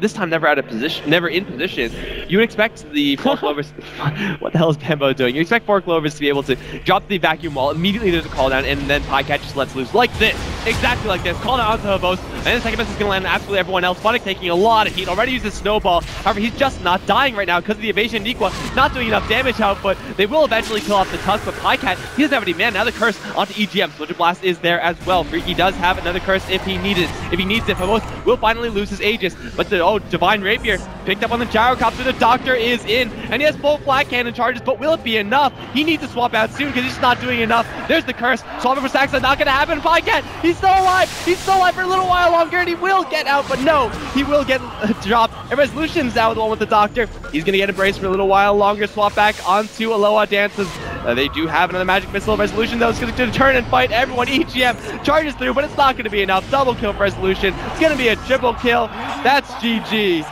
this time never out of position, never in position. You would expect the four clovers. what the hell is Bambo doing? You expect four clovers to be able to drop the vacuum wall immediately. There's a call down, and then Pycat just lets loose like this, exactly like this. Call down onto Hvost, and the second best is going to land on absolutely everyone else. Funnick taking a lot of heat. Already used a snowball. However, he's just not dying right now because of the evasion. Nikwa not doing enough damage output. They will eventually kill off the Tusk, but Pycat, he doesn't have any mana. Now the curse onto EGM. Splinter Blast is there as well. Freaky does have another curse if he needs it. If he needs it, Hvost will finally lose his Aegis. But the, oh, Divine Rapier picked up on the Gyrocopter. The Doctor is in, and he has full Flak Cannon charges, but will it be enough? He needs to swap out soon because he's not doing enough. There's the curse. Swapping for Saxa, not gonna happen. Pycat, he's still alive. He's still alive for a little while longer, and he will get out, but no, he will get dropped. And Resolution's out the one with the Doctor. He's gonna get embraced for a little while longer. Swap back onto Aloha Dances. Uh, they do have another Magic Missile Resolution, though. It's going to turn and fight everyone. EGM charges through, but it's not going to be enough. Double kill for Resolution. It's going to be a triple kill. That's GG.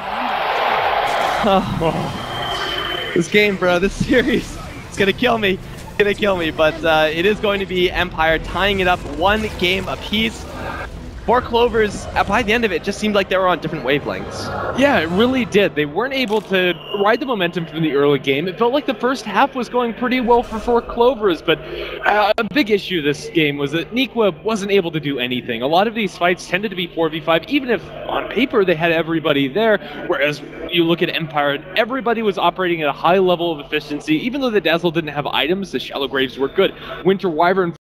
Oh. This game, bro, this series, it's going to kill me. Going to kill me, but uh, it is going to be Empire tying it up one game apiece. Four Clovers, uh, by the end of it, just seemed like they were on different wavelengths. Yeah, it really did. They weren't able to ride the momentum from the early game. It felt like the first half was going pretty well for Four Clovers, but uh, a big issue this game was that Nikwa wasn't able to do anything. A lot of these fights tended to be 4v5, even if on paper they had everybody there, whereas you look at Empire, and everybody was operating at a high level of efficiency. Even though the Dazzle didn't have items, the Shallow Graves were good. Winter Wyvern